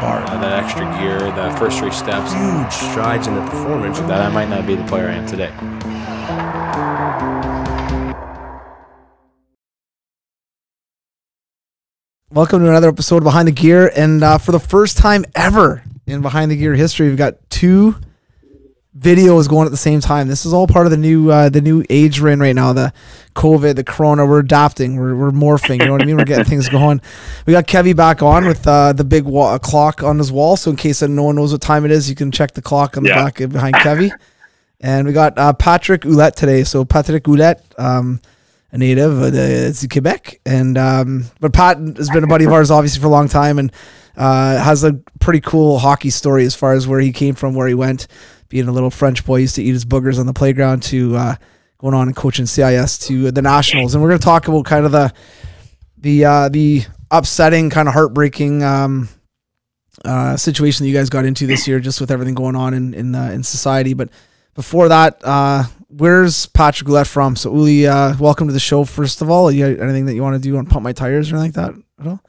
bar. Uh, that extra gear, the first three steps, Huge strides in the performance. that I might not be the player I am today. Welcome to another episode of Behind the Gear, and uh, for the first time ever in Behind the Gear history, we've got two videos going at the same time. This is all part of the new uh, the new age we're in right now. The COVID, the Corona. We're adapting. We're, we're morphing. You know what I mean? We're getting things going. We got Kevy back on with uh, the big wa- clock on his wall, so in case no one knows what time it is, you can check the clock on the Yeah. back behind Kevy. And we got uh, Patrick Ouellet today. So Patrick Ouellet, um, a native of the, it's Quebec, and um, but Pat has been a buddy of ours obviously for a long time, and uh, has a pretty cool hockey story as far as where he came from, where he went, being a little French boy, used to eat his boogers on the playground, to uh, going on and coaching CIS to the Nationals, and we're going to talk about kind of the the uh, the upsetting, kind of heartbreaking. Um, uh, situation that you guys got into this year, just with everything going on in in, uh, in society. But before that, uh, where's Patrick Ouellet from? So Uli, uh, welcome to the show. First of all, you anything that you want to do on pump my tires or anything like that at all?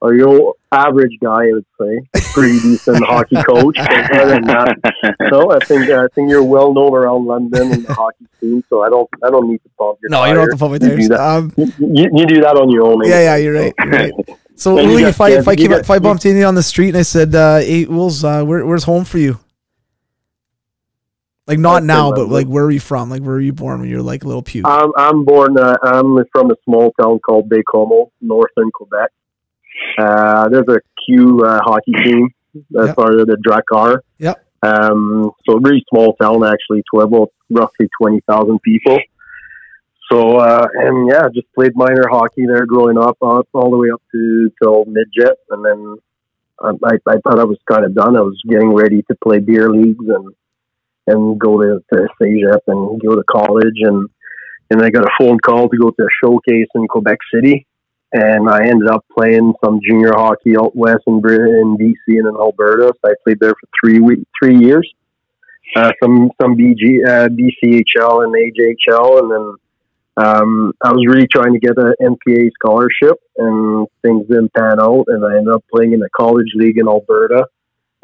Or your average guy, I would say, pretty decent hockey coach. But other than that, no, I think I think you're well known around London in the hockey scene. So I don't I don't need to pump your No, you don't have to pump my You do that. Um, You, you do that on your own. yeah, yeah, you're right. You're right. So And Uli, got- if I if I came got- if I bumped into you on the street and I said, uh, "Hey, Wills, uh, where, where's home for you?" Like not I'd now, but London. like where are you from? Like where were you born when you were like a little puke? I'm I'm born. Uh, I'm from a small town called Baie-Comeau, northern Quebec. Uh, there's a Q uh, hockey team. That's Yep. part of the Drakkar. Yep. Um, so a very small town actually, to about roughly twenty thousand people. So uh, and yeah, just played minor hockey there growing up, uh, all the way up to till midget, and then um, I, I thought I was kind of done. I was getting ready to play beer leagues and and go to, to CEGEP and go to college and and I got a phone call to go to a showcase in Quebec City, and I ended up playing some junior hockey out west in in BC and in Alberta. So I played there for three week, three years, uh, some some BG uh, BCHL and AJHL, and then um, I was really trying to get an NPA scholarship, and things didn't pan out, and I ended up playing in the college league in Alberta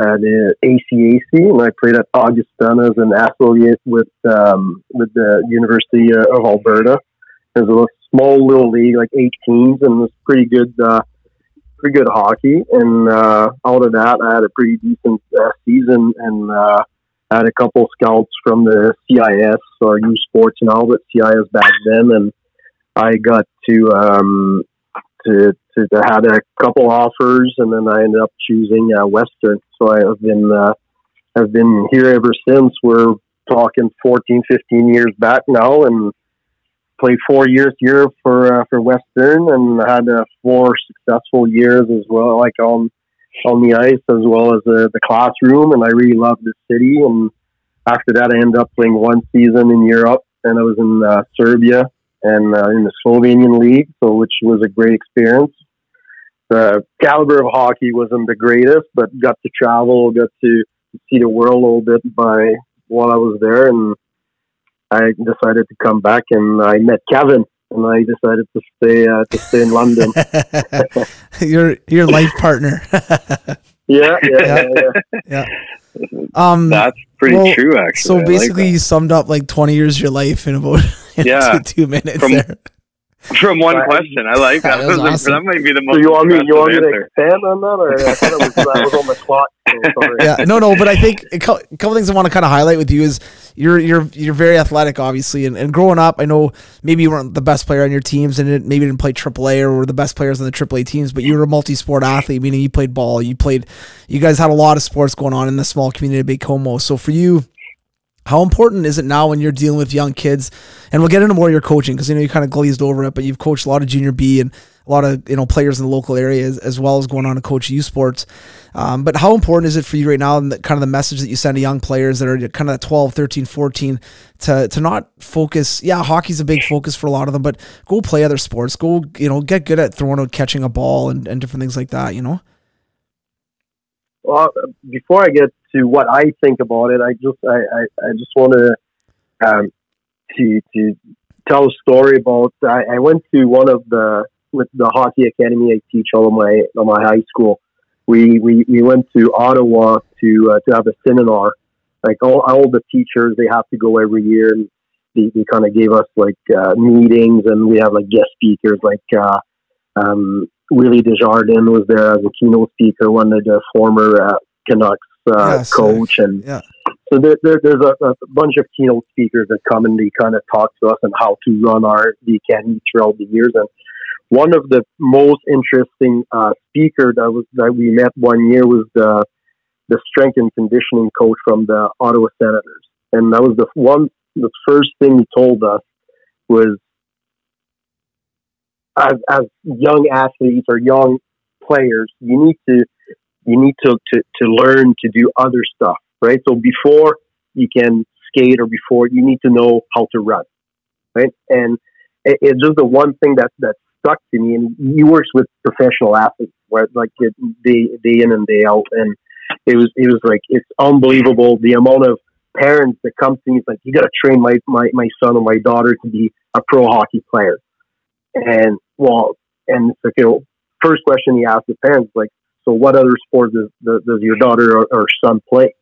at the ACAC, and I played at Augustana as an affiliate with um, with the University uh, of Alberta. Was a small little league, like eight teams, and was pretty good, uh, pretty good hockey. And uh, out of that, I had a pretty decent uh, season, and uh, had a couple scouts from the CIS or U Sports now, but CIS back then, and I got to um, to to, to had a couple offers, and then I ended up choosing uh, Western. So I have been uh, I've been here ever since. We're talking 14, 15 years back now, and played four years here for uh, for Western, and had uh, four successful years as well, like on on the ice as well as uh, the classroom. And I really loved the city. And after that, I ended up playing one season in Europe, and I was in uh, Serbia and uh, in the Slovenian league, so which was a great experience. The caliber of hockey wasn't the greatest, but got to travel, got to see the world a little bit by while I was there, and I decided to come back, and I met Kevin, and I decided to stay uh, to stay in London. your your life partner. yeah, yeah, yeah, yeah. um, That's pretty Well, true, actually. so I basically, that. you summed up like twenty years of your life in about in Yeah. two, two minutes From- there. from one Right. question, I like that. That was That, awesome. that might be the So most. you want me? You want me to answer. expand on that, or I thought it was, that was on the clock? So yeah, no, no, but I think a cou- a couple things I want to kind of highlight with you is you're you're you're very athletic, obviously, and, and growing up, I know maybe you weren't the best player on your teams, and it, maybe didn't play AAA or were the best players on the AAA teams, but you were a multi-sport athlete, meaning you played ball, you played, you guys had a lot of sports going on in the small community of Baie-Comeau. So for you, how important is it now when you're dealing with young kids? And we'll get into more of your coaching because you know you kind of glazed over it, but you've coached a lot of junior B and a lot of you know players in the local area as, well as going on to coach U Sports. Um, but how important is it for you right now and the, kind of the message that you send to young players that are kind of 12, 13, 14 to to not focus? Yeah, hockey's a big focus for a lot of them, but go play other sports. Go you know get good at throwing out, catching a ball, and, and different things like that. You know. Well, before I get to what I think about it, I just I, I, I just want to um, to to tell a story about. I, I went to one of the with the hockey academy I teach all of my all my high school. we, we, we went to Ottawa to uh, to have a seminar. Like all, all the teachers, they have to go every year, and they, they kind of gave us like uh, meetings, and we have like guest speakers, like uh, um, Willie Desjardins was there as a keynote speaker, one of the former uh, Canucks uh, Yes, coach, and Yeah. so there, there, there's a, a bunch of keynote speakers that come and they kind of talk to us on how to run our the academy throughout the years. And one of the most interesting uh, speaker that was that we met one year was the the strength and conditioning coach from the Ottawa Senators, and that was the one. The first thing he told us was, as as young athletes or young players, you need to you need to, to, to learn to do other stuff, right? So before you can skate or before you need to know how to run, right? And it, it's just the one thing that, that stuck to me. And he works with professional athletes, where like it, day, day in and day out. And it was, it was like, it's unbelievable the amount of parents that come to me. It's like, you got to train my, my, my son or my daughter to be a pro hockey player. And well, and you know, first question he asked the parents, like, so what other sport does, does, does your daughter or, or son play?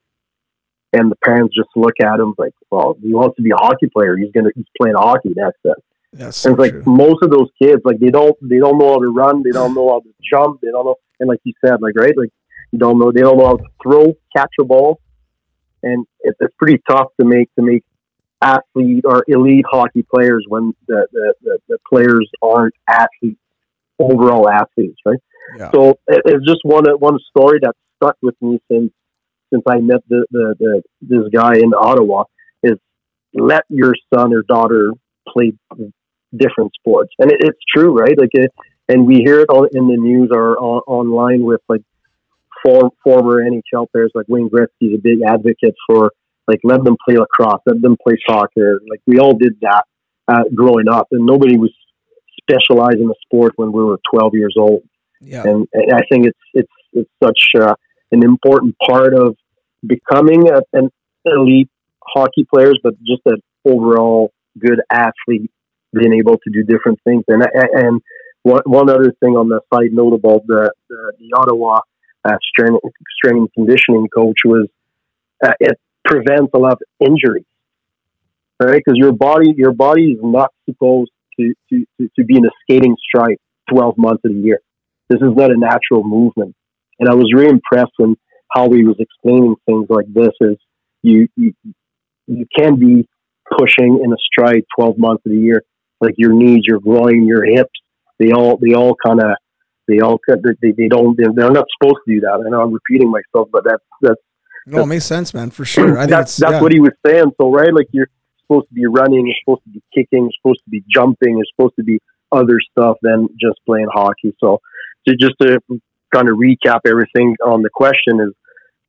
And the parents just look at him like, well, he wants to be a hockey player. He's gonna he's playing hockey. That's it. Yeah, so And it's like true. most of those kids, like they don't they don't know how to run, they don't know how to jump, they don't know. And like you said, like right, like you don't know they don't know how to throw, catch a ball, and it, it's pretty tough to make to make athlete or elite hockey players when the the, the, the players aren't athletes, overall athletes, right? So it, it's just one one story that stuck with me since since I met the, the, the this guy in Ottawa is let your son or daughter play different sports, and it, it's true, right? Like, it, and we hear it all in the news or on, online with like for, former NHL players like Wayne Gretzky's a big advocate for like let them play lacrosse, let them play soccer. Like we all did that uh, growing up, and nobody was specialized in a sport when we were 12 years old yeah. and, and I think it's it's it's such uh, an important part of becoming a, an elite hockey players, but just an overall good athlete, being able to do different things. And and one, one other thing on the side note about the the, the Ottawa uh, strength strength and conditioning coach was uh, it prevents a lot of injuries, right? Because your body your body is not supposed to, to, to, to be in a skating stride twelve months of the year this is not a natural movement. And I was really impressed when how he was explaining things like this is you, you, you can be pushing in a stride 12 months of the year, like your knees, your groin, your hips, they all, they all kind of, they all, they, they don't, they're, they're not supposed to do that. I know I'm repeating myself, but that's, that's, No, it makes sense, man, for sure. I think that's, that's yeah. what he was saying. So, right, like you're supposed to be running, you're supposed to be kicking, you're supposed to be jumping, you're supposed to be other stuff than just playing hockey. So, to just to kind of recap everything on the question is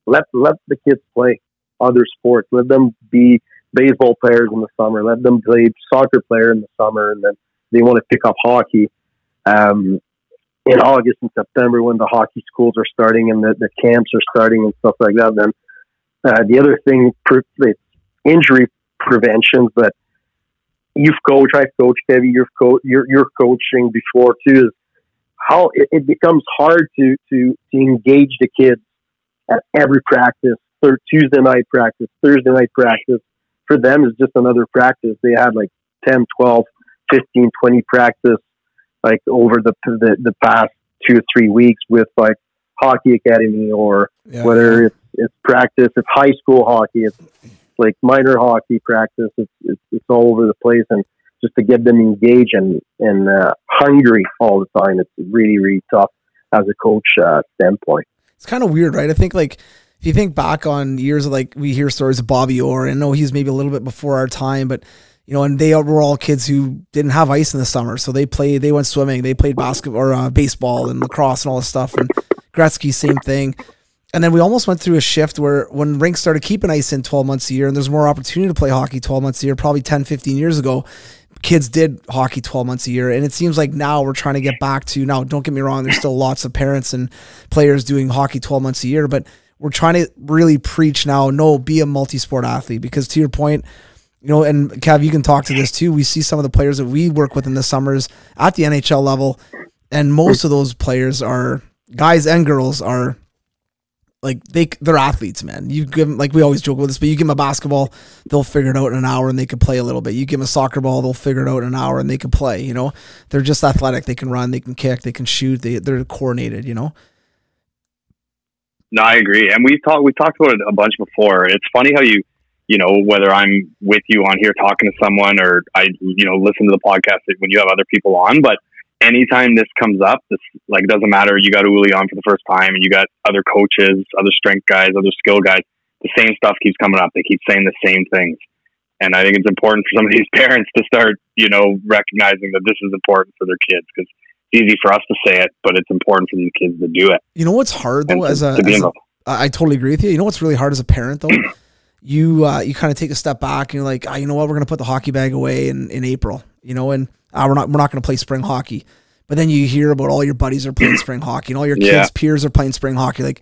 let let the kids play other sports. Let them be baseball players in the summer. Let them play soccer player in the summer, and then they want to pick up hockey. Um, in August and September, when the hockey schools are starting and the, the camps are starting and stuff like that, then uh, the other thing, pre- injury prevention, but you've coached, I've coached, Kevin, you've co- you're, you're coaching before too, is how it, it becomes hard to, to, to engage the kids at every practice, thir- Tuesday night practice, Thursday night practice. For them, is just another practice. They had like 10, 12, 15, 20 practice like over the, the, the past two or three weeks with like hockey academy or Yeah. whether it's, it's practice, it's high school hockey, it's like minor hockey practice. It's, it's, it's all over the place. And just to get them engaged and, and uh, hungry all the time, it's really, really tough as a coach uh, standpoint. it's kind of weird, right? I think like if you think back on years like we hear stories of Bobby Orr, and I know he's maybe a little bit before our time, but you know, and they were all kids who didn't have ice in the summer, so they played, they went swimming, they played basketball or uh, baseball and lacrosse and all this stuff, and Gretzky same thing. And then we almost went through a shift where when rinks started keeping ice in 12 months a year and there's more opportunity to play hockey 12 months a year, probably 10, 15 years ago, kids did hockey 12 months a year. And it seems like now we're trying to get back to, now, don't get me wrong, there's still lots of parents and players doing hockey 12 months a year, but we're trying to really preach now, no, be a multi sport athlete. Because to your point, you know, and Kev, you can talk to this too. We see some of the players that we work with in the summers at the NHL level, and most of those players are guys and girls are like they they're athletes, man. You give them like we always joke with this, but you give them a basketball, they'll figure it out in an hour and they can play a little bit. You give them a soccer ball, they'll figure it out in an hour and they can play. You know, they're just athletic. They can run, they can kick, they can shoot. They they're coordinated. You know. No, I agree, and we've talked we've talked about it a bunch before. It's funny how you you know whether I'm with you on here talking to someone or I you know listen to the podcast when you have other people on, but anytime this comes up, this like it doesn't matter. You got Uli on for the first time, and you got other coaches, other strength guys, other skill guys. The same stuff keeps coming up. They keep saying the same things, and I think it's important for some of these parents to start, you know, recognizing that this is important for their kids because it's easy for us to say it, but it's important for these kids to do it. You know what's hard though, And as to- a, to as a. I totally agree with you. You know what's really hard as a parent though? you uh, you kind of take a step back and you're like, ah, you know what, we're gonna put the hockey bag away in, in April, you know, and uh, we're not we're not gonna play spring hockey. But then you hear about all your buddies are playing spring hockey and all your kids' Yeah. peers are playing spring hockey. Like,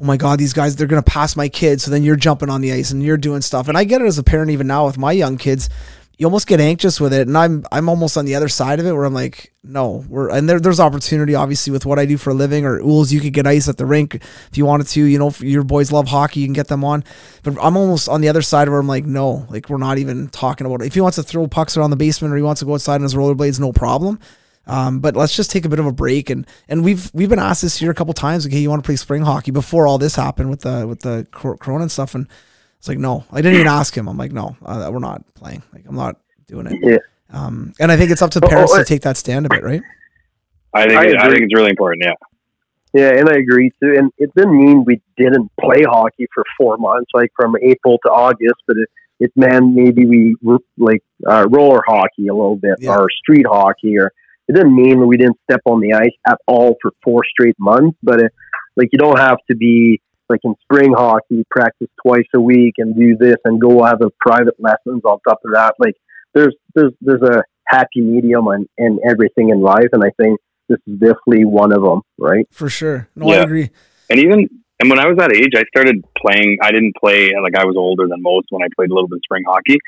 oh my god, these guys they're gonna pass my kids. So then you're jumping on the ice and you're doing stuff. And I get it as a parent even now with my young kids. You almost get anxious with it, and I'm I'm almost on the other side of it where I'm like, no, we're and there, there's opportunity obviously with what I do for a living. Or Ools, you could get ice at the rink if you wanted to. You know, if your boys love hockey, you can get them on. But I'm almost on the other side where I'm like, no, like we're not even talking about it. If he wants to throw pucks around the basement or he wants to go outside on his rollerblades, no problem. Um, but let's just take a bit of a break and and we've we've been asked this year a couple times. Okay, you want to play spring hockey before all this happened with the with the corona and stuff, and it's like no, I didn't even ask him. I'm like no, uh, we're not playing. Like I'm not doing it. Yeah. Um, and I think it's up to Oh, parents oh, to uh, take that stand a bit, right? I think I it, I think it's really important. Yeah. Yeah, and I agree too. And it didn't mean we didn't play hockey for four months, like from April to August, but it, it meant maybe we r- like uh, roller hockey a little bit Yeah. or street hockey, or it didn't mean we didn't step on the ice at all for four straight months. But it, like you don't have to be like in spring hockey, practice twice a week and do this and go have a private lessons on top of that. Like there's there's there's a happy medium and and everything in life, and I think this is definitely one of them, right? For sure. No, I agree. And even and when I was that age, I started playing. I didn't play like I was older than most when I played a little bit of spring hockey.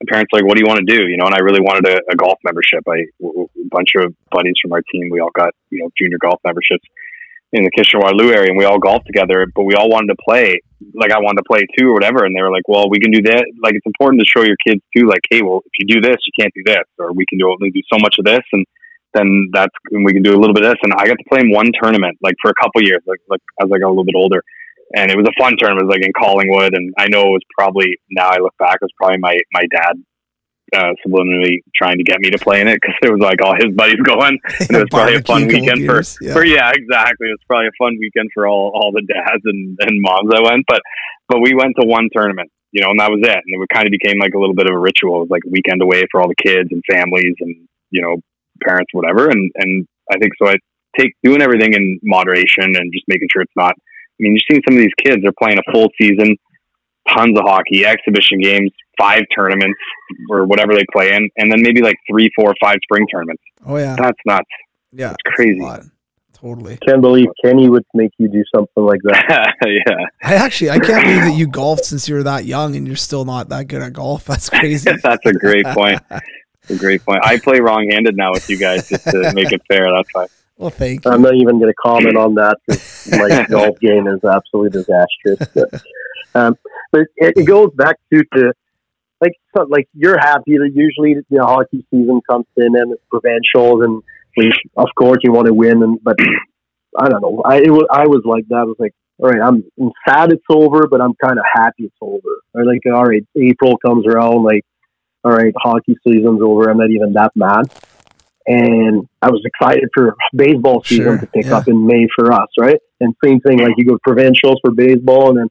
My parents were like, "What do you want to do?" You know, and I really wanted a, a golf membership. I w- w- a bunch of buddies from our team, we all got you know junior golf memberships in the Waterloo area, and we all golfed together. But we all wanted to play. Like I wanted to play too, or whatever. And they were like, "Well, we can do that. Like it's important to show your kids too. Like, hey, well, if you do this, you can't do this, or we can do only do so much of this, and then that's and we can do a little bit of this." And I got to play in one tournament, like for a couple years, like like as I got a little bit older and it was a fun tournament. It was like in Collingwood, and I know it was probably now I look back, it was probably my my dad uh, subliminally trying to get me to play in it because it was like all his buddies going, and it was probably a fun weekend for. Yeah. for yeah, exactly. It was probably a fun weekend for all all the dads and and moms that went, but but we went to one tournament, you know, and that was it, and it kind of became like a little bit of a ritual. It was like a weekend away for all the kids and families and you know parents, whatever, and and I think so. I take doing everything in moderation and just making sure it's not I mean, you're seeing some of these kids, they're playing a full season, tons of hockey, exhibition games, five tournaments or whatever they play in, and then maybe like three, four, five spring tournaments. Oh yeah. That's nuts. Yeah. It's crazy. A lot. Totally. Can't believe Kenny would make you do something like that. yeah. I actually I can't believe that you golfed since you were that young and you're still not that good at golf. That's crazy. That's a great point. That's a great point. I play wrong handed now with you guys just to make it fair. That's why. well, thank you. I'm not even going to comment on that because my golf game is absolutely disastrous. But, um, but it, it goes back to, to like so, like you're happy that usually the hockey season comes in and it's provincials and we of course you want to win and but I don't know. I it was, I was like that. I was like all right I'm, I'm sad it's over but I'm kind of happy it's over. Or like all right April comes around like all right hockey season's over. I'm not even that mad. And I was excited for baseball season Sure, to pick yeah. up in May for us, right? And same thing, like you go provincials for baseball, and then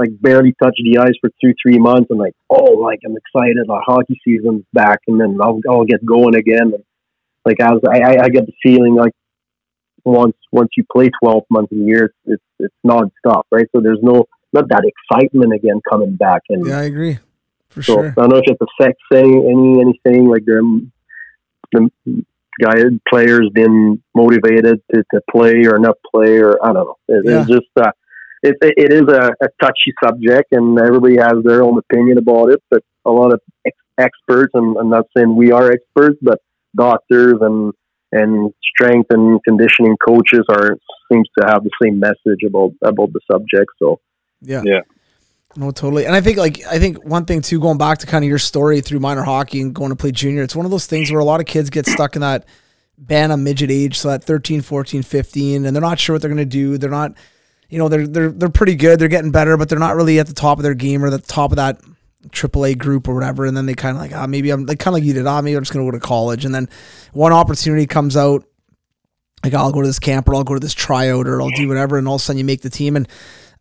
like barely touch the ice for two, three months, and like, oh, like I'm excited, like hockey season's back, and then I'll, I'll get going again. And, like I was, I, I, I get the feeling like once once you play 12 months a year, it's it's, it's nonstop, right? So there's no not that excitement again coming back, and Yeah, I agree. For so sure. I don't know if it affects any any anything like the the guy players been motivated to, to play or not play or I don't know. It, Yeah. It's just uh, it it is a, a touchy subject and everybody has their own opinion about it. But a lot of ex- experts, and I'm not saying we are experts, but doctors and and strength and conditioning coaches are seems to have the same message about about the subject. So Yeah. Yeah. No, totally. And I think like I think one thing too, going back to kind of your story through minor hockey and going to play junior, it's one of those things where a lot of kids get stuck in that bantam midget age, so that 13, 14, 15, and they're not sure what they're gonna do. They're not you know, they're they're they're pretty good, they're getting better, but they're not really at the top of their game or the top of that AAA group or whatever. And then they kind of like, ah, maybe I'm like kind of like you did, ah, maybe I'm just gonna go to college. And then one opportunity comes out, like I'll go to this camp or I'll go to this tryout or I'll do whatever, and all of a sudden you make the team. And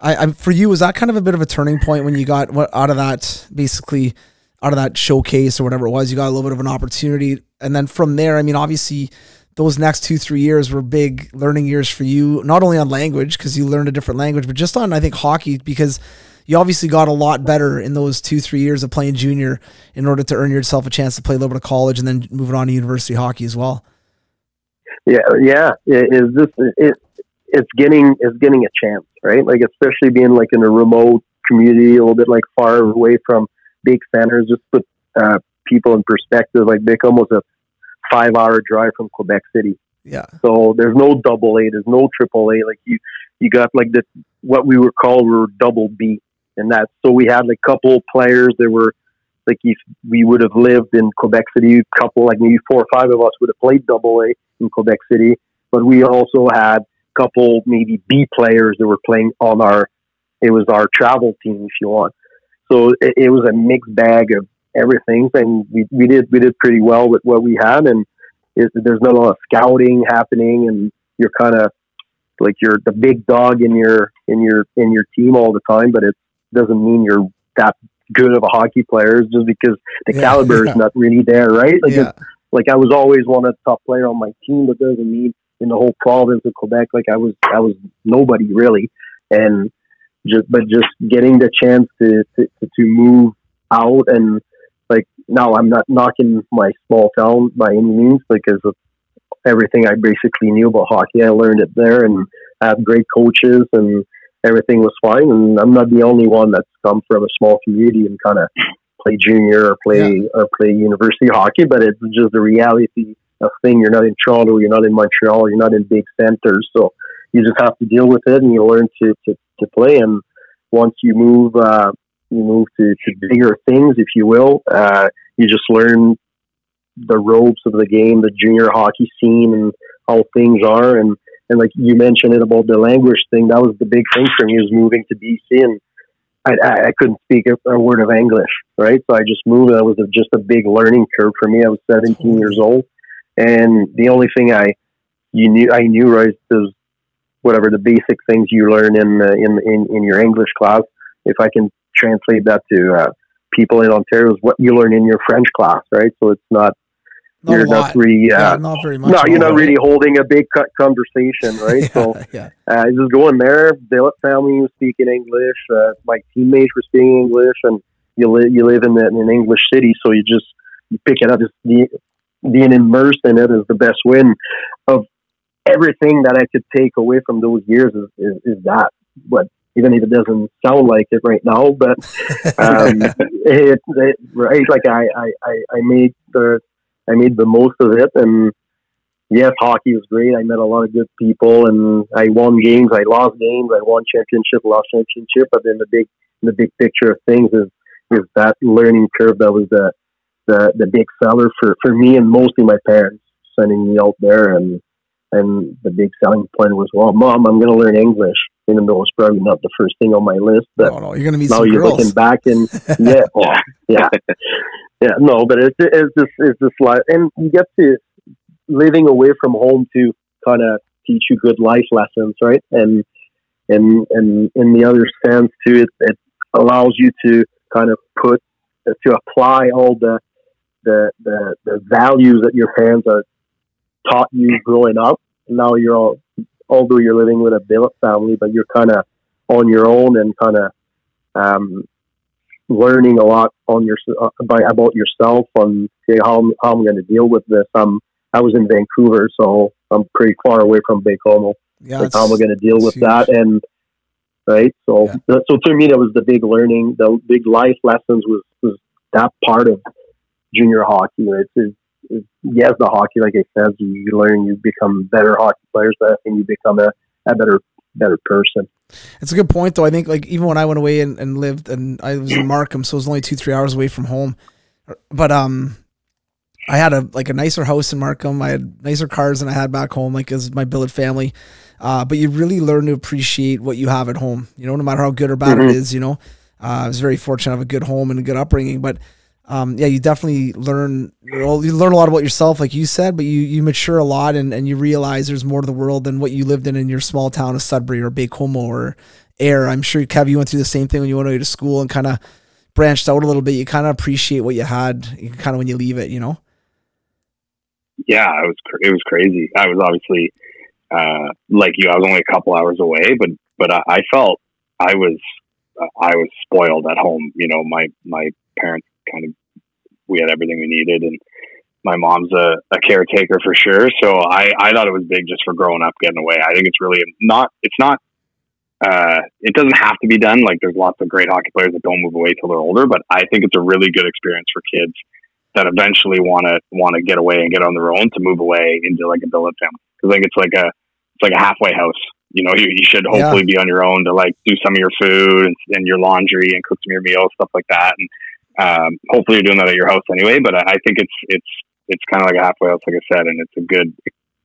I, I'm for you, was that kind of a bit of a turning point when you got what out of that basically out of that showcase or whatever it was, you got a little bit of an opportunity, and then from there, I mean, obviously. Those next two, three years were big learning years for you, not only on language, because you learned a different language, but just on, I think, hockey, because you obviously got a lot better in those two, three years of playing junior in order to earn yourself a chance to play a little bit of college and then moving on to university hockey as well. yeah, yeah, it is this it it's getting it's getting a chance, right? Like especially being like in a remote community, a little bit like far away from big centers. Just put uh, people in perspective. Like Baie-Comeau was a five hour drive from Quebec City. Yeah. So there's no double A, there's no triple A. Like you, you got like the what we were called were double B, and that. So we had like a couple players that were like if we would have lived in Quebec City, a couple like maybe four or five of us would have played double A in Quebec City, but we also had a couple maybe B players that were playing on our. It was our travel team, if you want. So it, it was a mixed bag of everything, and we, we did we did pretty well with what we had, and it, there's not a lot of scouting happening, and you're kind of like you're the big dog in your in your in your team all the time, but it doesn't mean you're that good of a hockey player just because the Yeah, caliber yeah. is not really there, right? Like yeah. like I was always one of the top player on my team, but doesn't mean in the whole province of Quebec, like I was I was nobody really, and just but just getting the chance to to, to move out and like now I'm not knocking my small town by any means because of everything I basically knew about hockey. I learned it there and I had great coaches and everything was fine. And I'm not the only one that's come from a small community and kind of play junior or play or play university hockey, but it's just the reality of thing. You're not in Toronto, you're not in Montreal, you're not in big centers, so you just have to deal with it and you learn to to, to play. And once you move, uh, you move to, to bigger things, if you will. Uh, you just learn the ropes of the game, the junior hockey scene, and how things are. And and like you mentioned it about the language thing, that was the big thing for me was moving to BC, and I, I, I couldn't speak a, a word of English, right? So I just moved. That was a, just a big learning curve for me. I was 17 years old, and the only thing I you knew I knew right was whatever the basic things you learn in uh, in, in in your English class. If I can translate that to uh, people in Ontario, is what you learn in your French class, right? So it's not Not you're not really uh, yeah, not very much. no, you're not really holding a big co- conversation, right? yeah, So yeah. uh, just going there, Billet family was speaking English. Uh, my teammates were speaking English, and you live you live in, the, in an English city, so you just you pick it up. Just the, being immersed in it is the best win of everything that I could take away from those years is, is, is that. But even if it doesn't sound like it right now, but um, it, it right like I, I, I, I made the I made the most of it. And yes hockey was great. I met a lot of good people and I won games. I lost games. I won championship lost championship. But then the big the big picture of things is is that learning curve that was the the, the big seller for, for me and mostly my parents sending me out there. And and the big selling point was well mom I'm gonna learn English even though it's probably not the first thing on my list but no, oh, no, you're gonna meet now you're girls. looking back and yeah, well, yeah, yeah. No, but it's it's just it's just life, and you get to living away from home to kind of teach you good life lessons, right? And and and in the other sense too, it, it allows you to kind of put to apply all the the the, the values that your parents are taught you growing up. Now you're all, although you're living with a billet family, but you're kind of on your own and kind of um, learning a lot on your uh, by about yourself on okay, how how I'm going to deal with this. Um, I was in Vancouver, so I'm pretty far away from Baie-Comeau. yeah, Like how am I going to deal with huge. that? And right, so Yeah. that- so to me, that was the big learning. The big life lessons was was that part of junior hockey. It's, it's, yes, the hockey, like I said, you, learn, you become better hockey players, and you become a, a better better person. It's a good point, though. I think like even when I went away and, and lived, and I was in Markham, so it was only two three hours away from home. But um, I had a like a nicer house in Markham. I had nicer cars than I had back home, like as my billet family. Uh, but you really learn to appreciate what you have at home. You know, no matter how good or bad Mhm. it is. You know, uh, I was very fortunate to have a good home and a good upbringing. But um, yeah, you definitely learn. You learn a lot about yourself, like you said, but you you mature a lot and, and you realize there's more to the world than what you lived in in your small town of Sudbury or Baie-Comeau or Ayr. I'm sure Kev, you went through the same thing when you went away to school and kind of branched out a little bit. You kind of appreciate what you had, kind of when you leave it. You know. yeah, it was it was crazy. I was obviously uh, like you. I was only a couple hours away, but but I, I felt I was I was spoiled at home. You know, my my parents kind of we had everything we needed, and my mom's a, a caretaker for sure. So I I thought it was big just for growing up, getting away. I think it's really not. It's not. Uh, it doesn't have to be done. Like there's lots of great hockey players that don't move away till they're older, but I think it's a really good experience for kids that eventually want to want to get away and get on their own to move away into like a billet family. Because like it's like a it's like a halfway house. You know, you, you should hopefully be on your own to like do some of your food and, and your laundry and cook some of your meals, stuff like that. And um, hopefully you're doing that at your house anyway. But I, I think it's it's it's kind of like a halfway house, like I said, and it's a good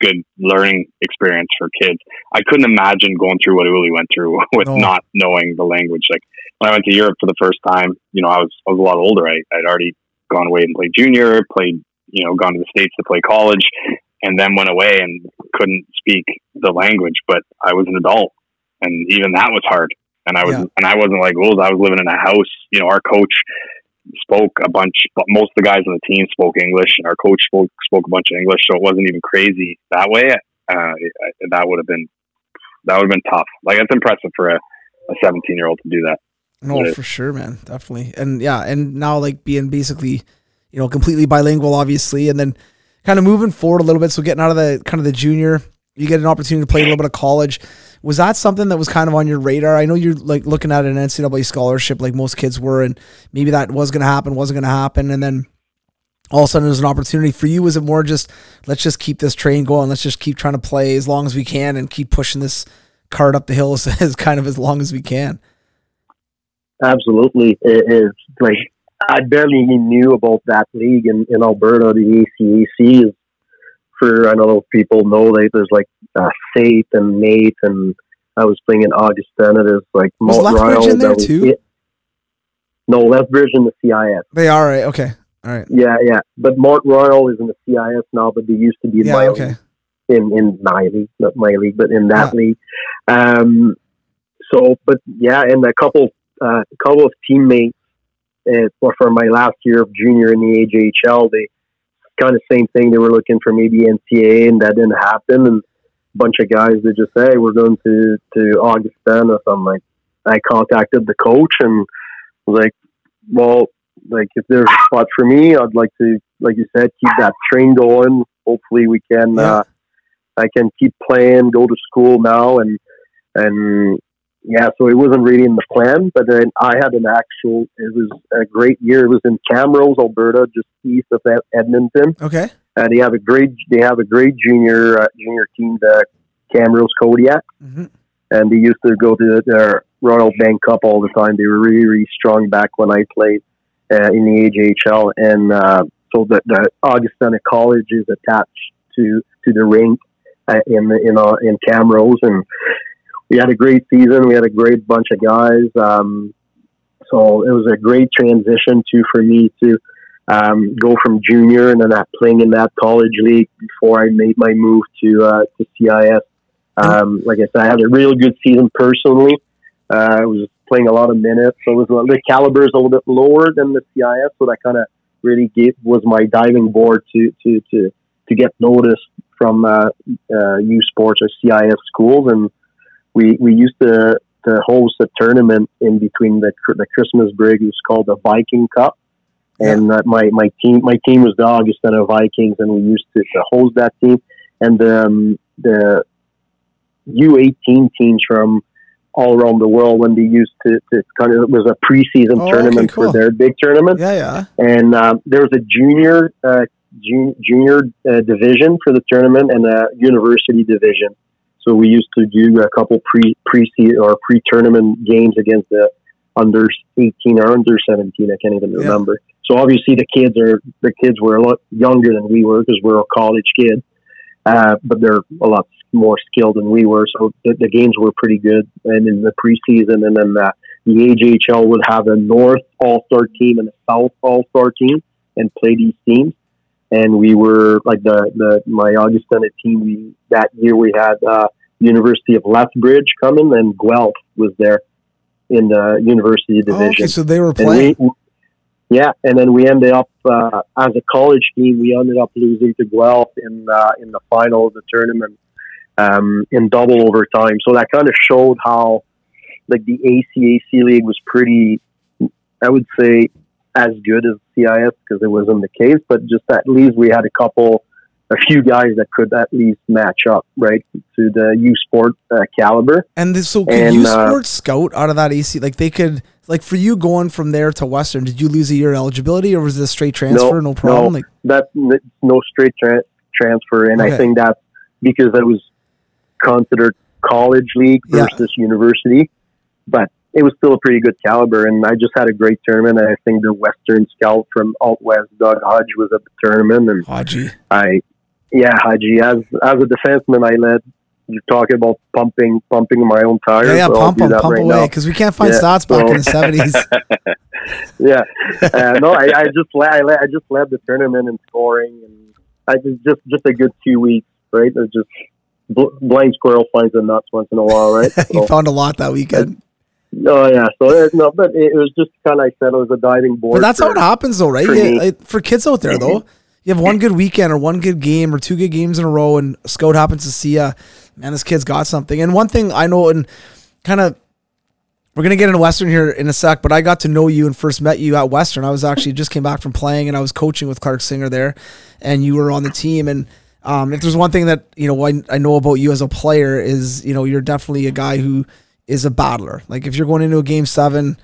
good learning experience for kids. I couldn't imagine going through what Uli went through with No. not knowing the language. Like when I went to Europe for the first time, you know, I was I was a lot older. I, I'd already gone away and played junior, played, you know, gone to the States to play college, and then went away and couldn't speak the language, but I was an adult. And even that was hard. And I was, Yeah. and I wasn't like rules. I was living in a house, you know, our coach spoke a bunch, but most of the guys on the team spoke English and our coach spoke, spoke a bunch of English. So it wasn't even crazy that way. Uh, that would have been, that would have been tough. Like it's impressive for a, a 17 year old to do that. No, Yeah. for sure, man. Definitely. And yeah, and now like being basically, you know, completely bilingual, obviously, and then kind of moving forward a little bit. So getting out of the kind of the junior, you get an opportunity to play a little bit of college. Was that something that was kind of on your radar? I know you're like looking at an NCAA scholarship like most kids were, and maybe that was going to happen, wasn't going to happen. And then all of a sudden there's an opportunity for you. Was it more just, let's just keep this train going. Let's just keep trying to play as long as we can and keep pushing this cart up the hill as, as kind of as long as we can. Absolutely, it is like I barely knew about that league in, in Alberta. The ACAC is for I know people know like there's like uh, SAIT and NAIT and I was playing in Augustana. There's like Was Mount Lethbridge Royal in there that too? it. No, Lethbridge in the CIS. They are right. Okay. All right. Yeah, yeah. But Mont Royal is in the CIS now, but they used to be in Yeah. my Okay. league, in in my league, not my league, but in that Yeah. league. Um, so, but yeah, and a couple, uh, couple of teammates uh, for for my last year of junior in the AJHL, they kind of same thing. They were looking for maybe NCAA, and that didn't happen. And a bunch of guys they just say we're going to to Augustana. So I'm like, I contacted the coach and was like, well, like if there's a spot for me, I'd like to, like you said, keep that train going. Hopefully, we can. Yeah. Uh, I can keep playing, go to school now, and and yeah. So it wasn't really in the plan, but then I had an actual. It was a great year. It was in Camrose, Alberta, just east of Edmonton. Okay. And they have a great. They have a great junior uh, junior team, the Camrose Kodiak hmm and they used to go to their Royal Bank Cup all the time. They were really, really strong back when I played uh, in the AJHL, and uh, so the, the Augustana College is attached to to the rink uh, in in uh, in Camrose, and we had a great season. We had a great bunch of guys. Um, so it was a great transition too for me to um, go from junior and then playing in that college league before I made my move to uh, to CIS. Um, like I said, I had a real good season personally. Uh, I was playing a lot of minutes, so it was the caliber is a little bit lower than the CIS, so that kind of really gave, was my diving board to to to to get noticed from uh, uh, U Sports or CIS schools, and we we used to to host a tournament in between the the Christmas break. It was called the Viking Cup, and uh, my my team my team was the Augustana Vikings, and we used to, to host that team, and um, the U18 teams from all around the world when they used to, to kind of it was a preseason Oh, okay, tournament cool. for their big tournament Yeah, yeah. and um, there was a junior uh, jun- junior uh, division for the tournament and a university division. So we used to do a couple pre pre or pre tournament games against the under 18 or under 17. I can't even Yeah. remember. So obviously the kids are the kids were a lot younger than we were because we're a college kid, uh, but they're a lot more skilled than we were. So the, the games were pretty good. And in the preseason, and then uh, the AJHL would have a North All Star team and a South All Star team, and play these teams. And we were like the the my Augustana team. We that year we had uh, University of Lethbridge coming, and Guelph was there in the university Oh, division. okay, so they were And playing. we, yeah, and then we ended up uh, as a college team. We ended up losing to Guelph in uh, in the final of the tournament um, in double overtime. So that kind of showed how like the ACAC league was pretty, I would say, as good as CIS because it wasn't the case. But just at least we had a couple, a few guys that could at least match up right to the U Sport uh, caliber. And this, so could and, you uh, scout out of that AC? Like they could, like for you going from there to Western, did you lose a year of eligibility or was this straight transfer? No, problem. no. Like that's no straight tra- transfer, and Okay. I think that's because that was considered college league Yeah. versus university, but it was still a pretty good caliber. And I just had a great tournament. And I think the Western scout from Alt West, Doug Hodge, was at the tournament, and Haji. I, yeah, Haji, as as a defenseman, I led. You're talking about pumping, pumping my own tires. Yeah, yeah, so pump them, pump right away because we can't find Yeah, stats back so- in the seventies. yeah. Uh, no, I, I just led, I, led, I just led the tournament in scoring, and I just just just a good two weeks, right? It's just bl- blind squirrel finds a nuts once in a while, right? you found a lot that weekend. Oh yeah, so uh, no, but it, was just kind of I said it was a diving board. But that's how it happens, though, right? for Yeah, like, for kids out there, though, you have one good weekend or one good game or two good games in a row, and a scout happens to see ya. Man, this kid's got something. And one thing I know, and kind of, we're gonna get into Western here in a sec, but I got to know you and first met you at Western. I was actually just came back from playing, and I was coaching with Clarke Singer there, and you were on the team. And um, if there's one thing that you know I, I know about you as a player is you know you're definitely a guy who is a battler. Like if you're going into a game seven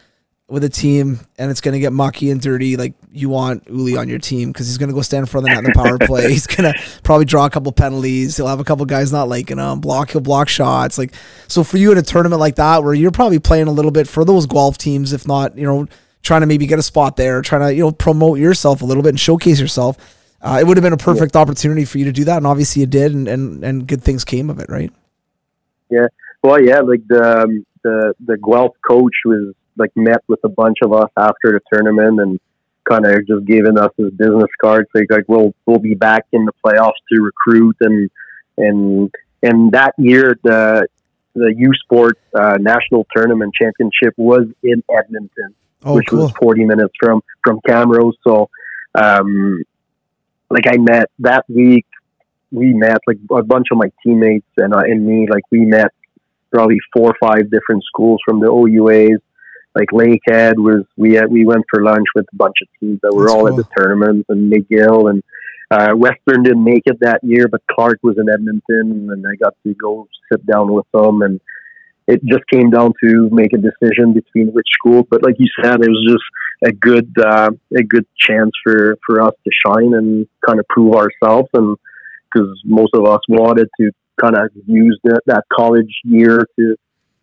with a team and it's going to get mucky and dirty, like you want Uli on your team because he's going to go stand in front of the net in the power play. He's going to probably draw a couple penalties. He'll have a couple guys not liking him. Block. He'll block shots. Like so for you in a tournament like that where you're probably playing a little bit for those Guelph teams, if not, you know, trying to maybe get a spot there, trying to you know promote yourself a little bit and showcase yourself. Uh, it would have been a perfect opportunity for you to do that, and obviously you did, and, and and good things came of it, right? Well, yeah, like the um, the the Guelph coach was like met with a bunch of us after the tournament and kind of just giving us his business card. So like we'll we'll be back in the playoffs to recruit and and and that year the the U Sport uh, national tournament championship was in Edmonton Oh, which cool. was 40 minutes from from Camrose. So, um, like I met that week, we met like a bunch of my teammates and uh, and me. Like we met probably four or five different schools from the OUAs. Like Lakehead was we had, we went for lunch with a bunch of teams that were That's all cool. at the tournament and McGill and. Uh, Western didn't make it that year, but Clarke was in Edmonton, and I got to go sit down with them, and it just came down to make a decision between which school. But like you said, it was just a good uh, a good chance for for us to shine and kind of prove ourselves, and because most of us wanted to kind of use that, that college year to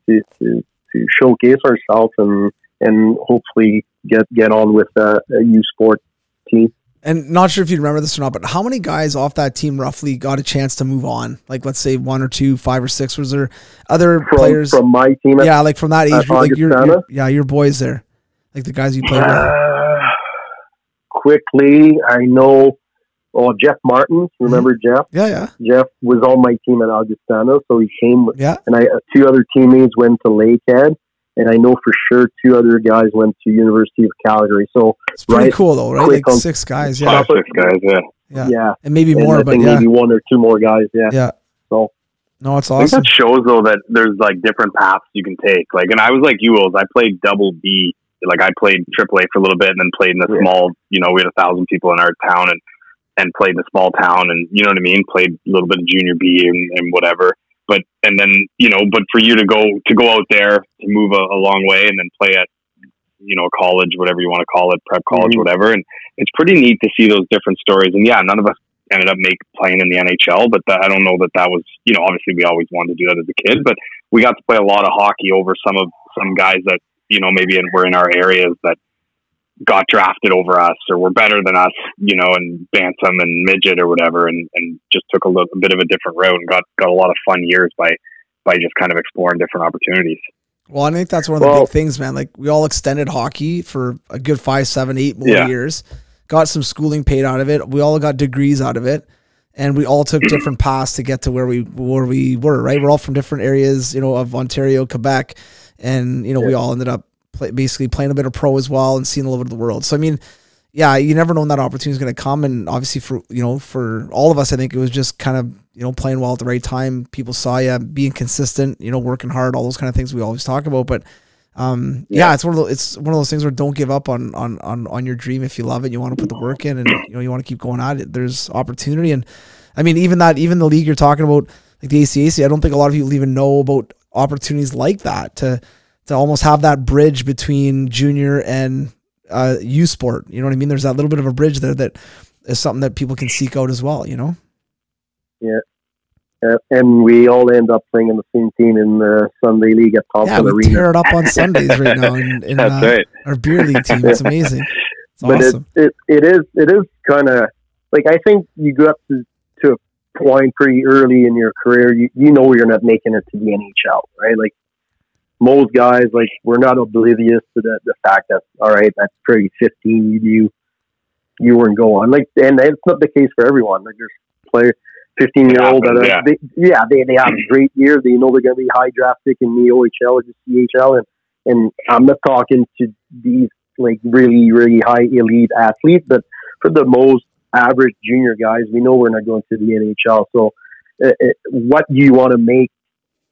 to, to to showcase ourselves and and hopefully get get on with a, a U sport team. And not sure if you remember this or not, but how many guys off that team roughly got a chance to move on? Like, let's say one or two, five or six. Was there other From, players? from my team, at yeah, like from that age, group, like your, your yeah, your boys there, like the guys you played with. Uh, quickly, I know. Oh, Jeff Martin. Remember Jeff? Yeah, yeah, Jeff was on my team at Augustana, so he came. yeah. And I uh, two other teammates went to Lakehead, and I know for sure two other guys went to University of Calgary. So It's pretty Right. cool though, right? Like on- six guys, yeah, Five, six guys, yeah. yeah, yeah, and maybe and more, I but think yeah, maybe one or two more guys. Yeah. yeah. So No, it's I think awesome. that shows though that there's like different paths you can take. Like, and I was like you, Wills. I played double B. Like I played AAA for a little bit, and then played in a Yeah. small. You know, we had a thousand people in our town, and and played in a small town, and you know what I mean. Played a little bit of junior B and, and whatever. But and then you know, but for you to go to go out there to move a, a long way, and then play at you know college, whatever you want to call it, prep college, Mhm. whatever. And it's pretty neat to see those different stories. And yeah, none of us ended up make playing in the NHL. But that, I don't know that that was you know obviously we always wanted to do that as a kid, but we got to play a lot of hockey over some of some guys that you know maybe in, were in our areas that got drafted over us or were better than us, you know, and bantam and midget or whatever, and, and just took a, little, a bit of a different road and got got a lot of fun years by by just kind of exploring different opportunities. Well, I think that's one of the well, big things, man. Like we all extended hockey for a good five, seven, eight more yeah. years. Got some schooling paid out of it. We all got degrees out of it, and we all took mm-hmm. different paths to get to where we where we were. Right, we're all from different areas, you know, of Ontario, Quebec, and you know, yeah. we all ended up play, basically playing a bit of pro as well and seeing a little bit of the world. So I mean, yeah, you never know when that opportunity is going to come, and obviously for you know for all of us, I think it was just kind of you know, playing well at the right time. People saw you being consistent, you know, working hard, all those kind of things we always talk about. But um, yeah. yeah, it's one of those, it's one of those things where don't give up on, on, on, on your dream. If you love it, you want to put the work in and, you know, you want to keep going at it. There's opportunity. And I mean, even that, even the league you're talking about, like the ACAC, I don't think a lot of people even know about opportunities like that to, to almost have that bridge between junior and uh, U sport. You know what I mean? There's that little bit of a bridge there that is something that people can seek out as well, you know? Yeah. Uh, and we all end up playing in the same team in the Sunday League at Thompson yeah, we Arena. tear it up on Sundays right now in, in That's uh, right. our beer league team. It's amazing. It's but awesome. it, it, it is it is kind of like I think you go up to, to a point pretty early in your career. You you know you're not making it to the NHL, right? Like most guys, like we're not oblivious to the the fact that all right, that's pretty 15. You do you weren't going like, and it's not the case for everyone. Like there's players 15 year old that yeah. They, yeah, they, they have a great year. They know they're going to be high draft pick in the OHL or the CHL. And, and I'm not talking to these like really, really high elite athletes, but for the most average junior guys, we know we're not going to the NHL. So, uh, uh, what do you want to make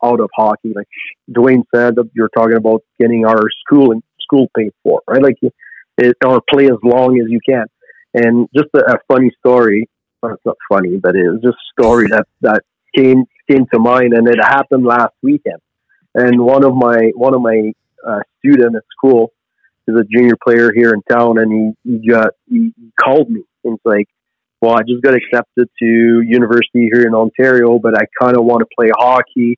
out of hockey? Like Dwayne said, you're talking about getting our school and school paid for, right? Like, it, or play as long as you can. And just a, a funny story well, it's not funny, but it was just a story that that came came to mind, and it happened last weekend. And one of my one of my uh, student at school is a junior player here in town, and he he got he, called me and it's like, "Well, I just got accepted to university here in Ontario, but I kind of want to play hockey."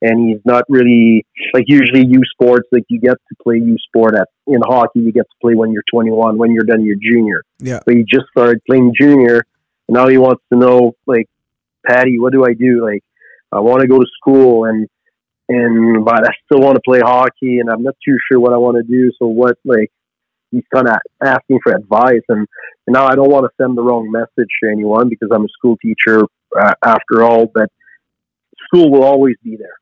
And he's not really like usually U sports. Like you get to play U sport at in hockey, you get to play when you're 21. When you're done, you're junior. Yeah. But he just started playing junior, and now he wants to know, like, Patty, what do I do? Like, I want to go to school and and but I still want to play hockey and I'm not too sure what I want to do. So what like he's kind of asking for advice and, and now I don't want to send the wrong message to anyone because I'm a school teacher uh, after all. But school will always be there,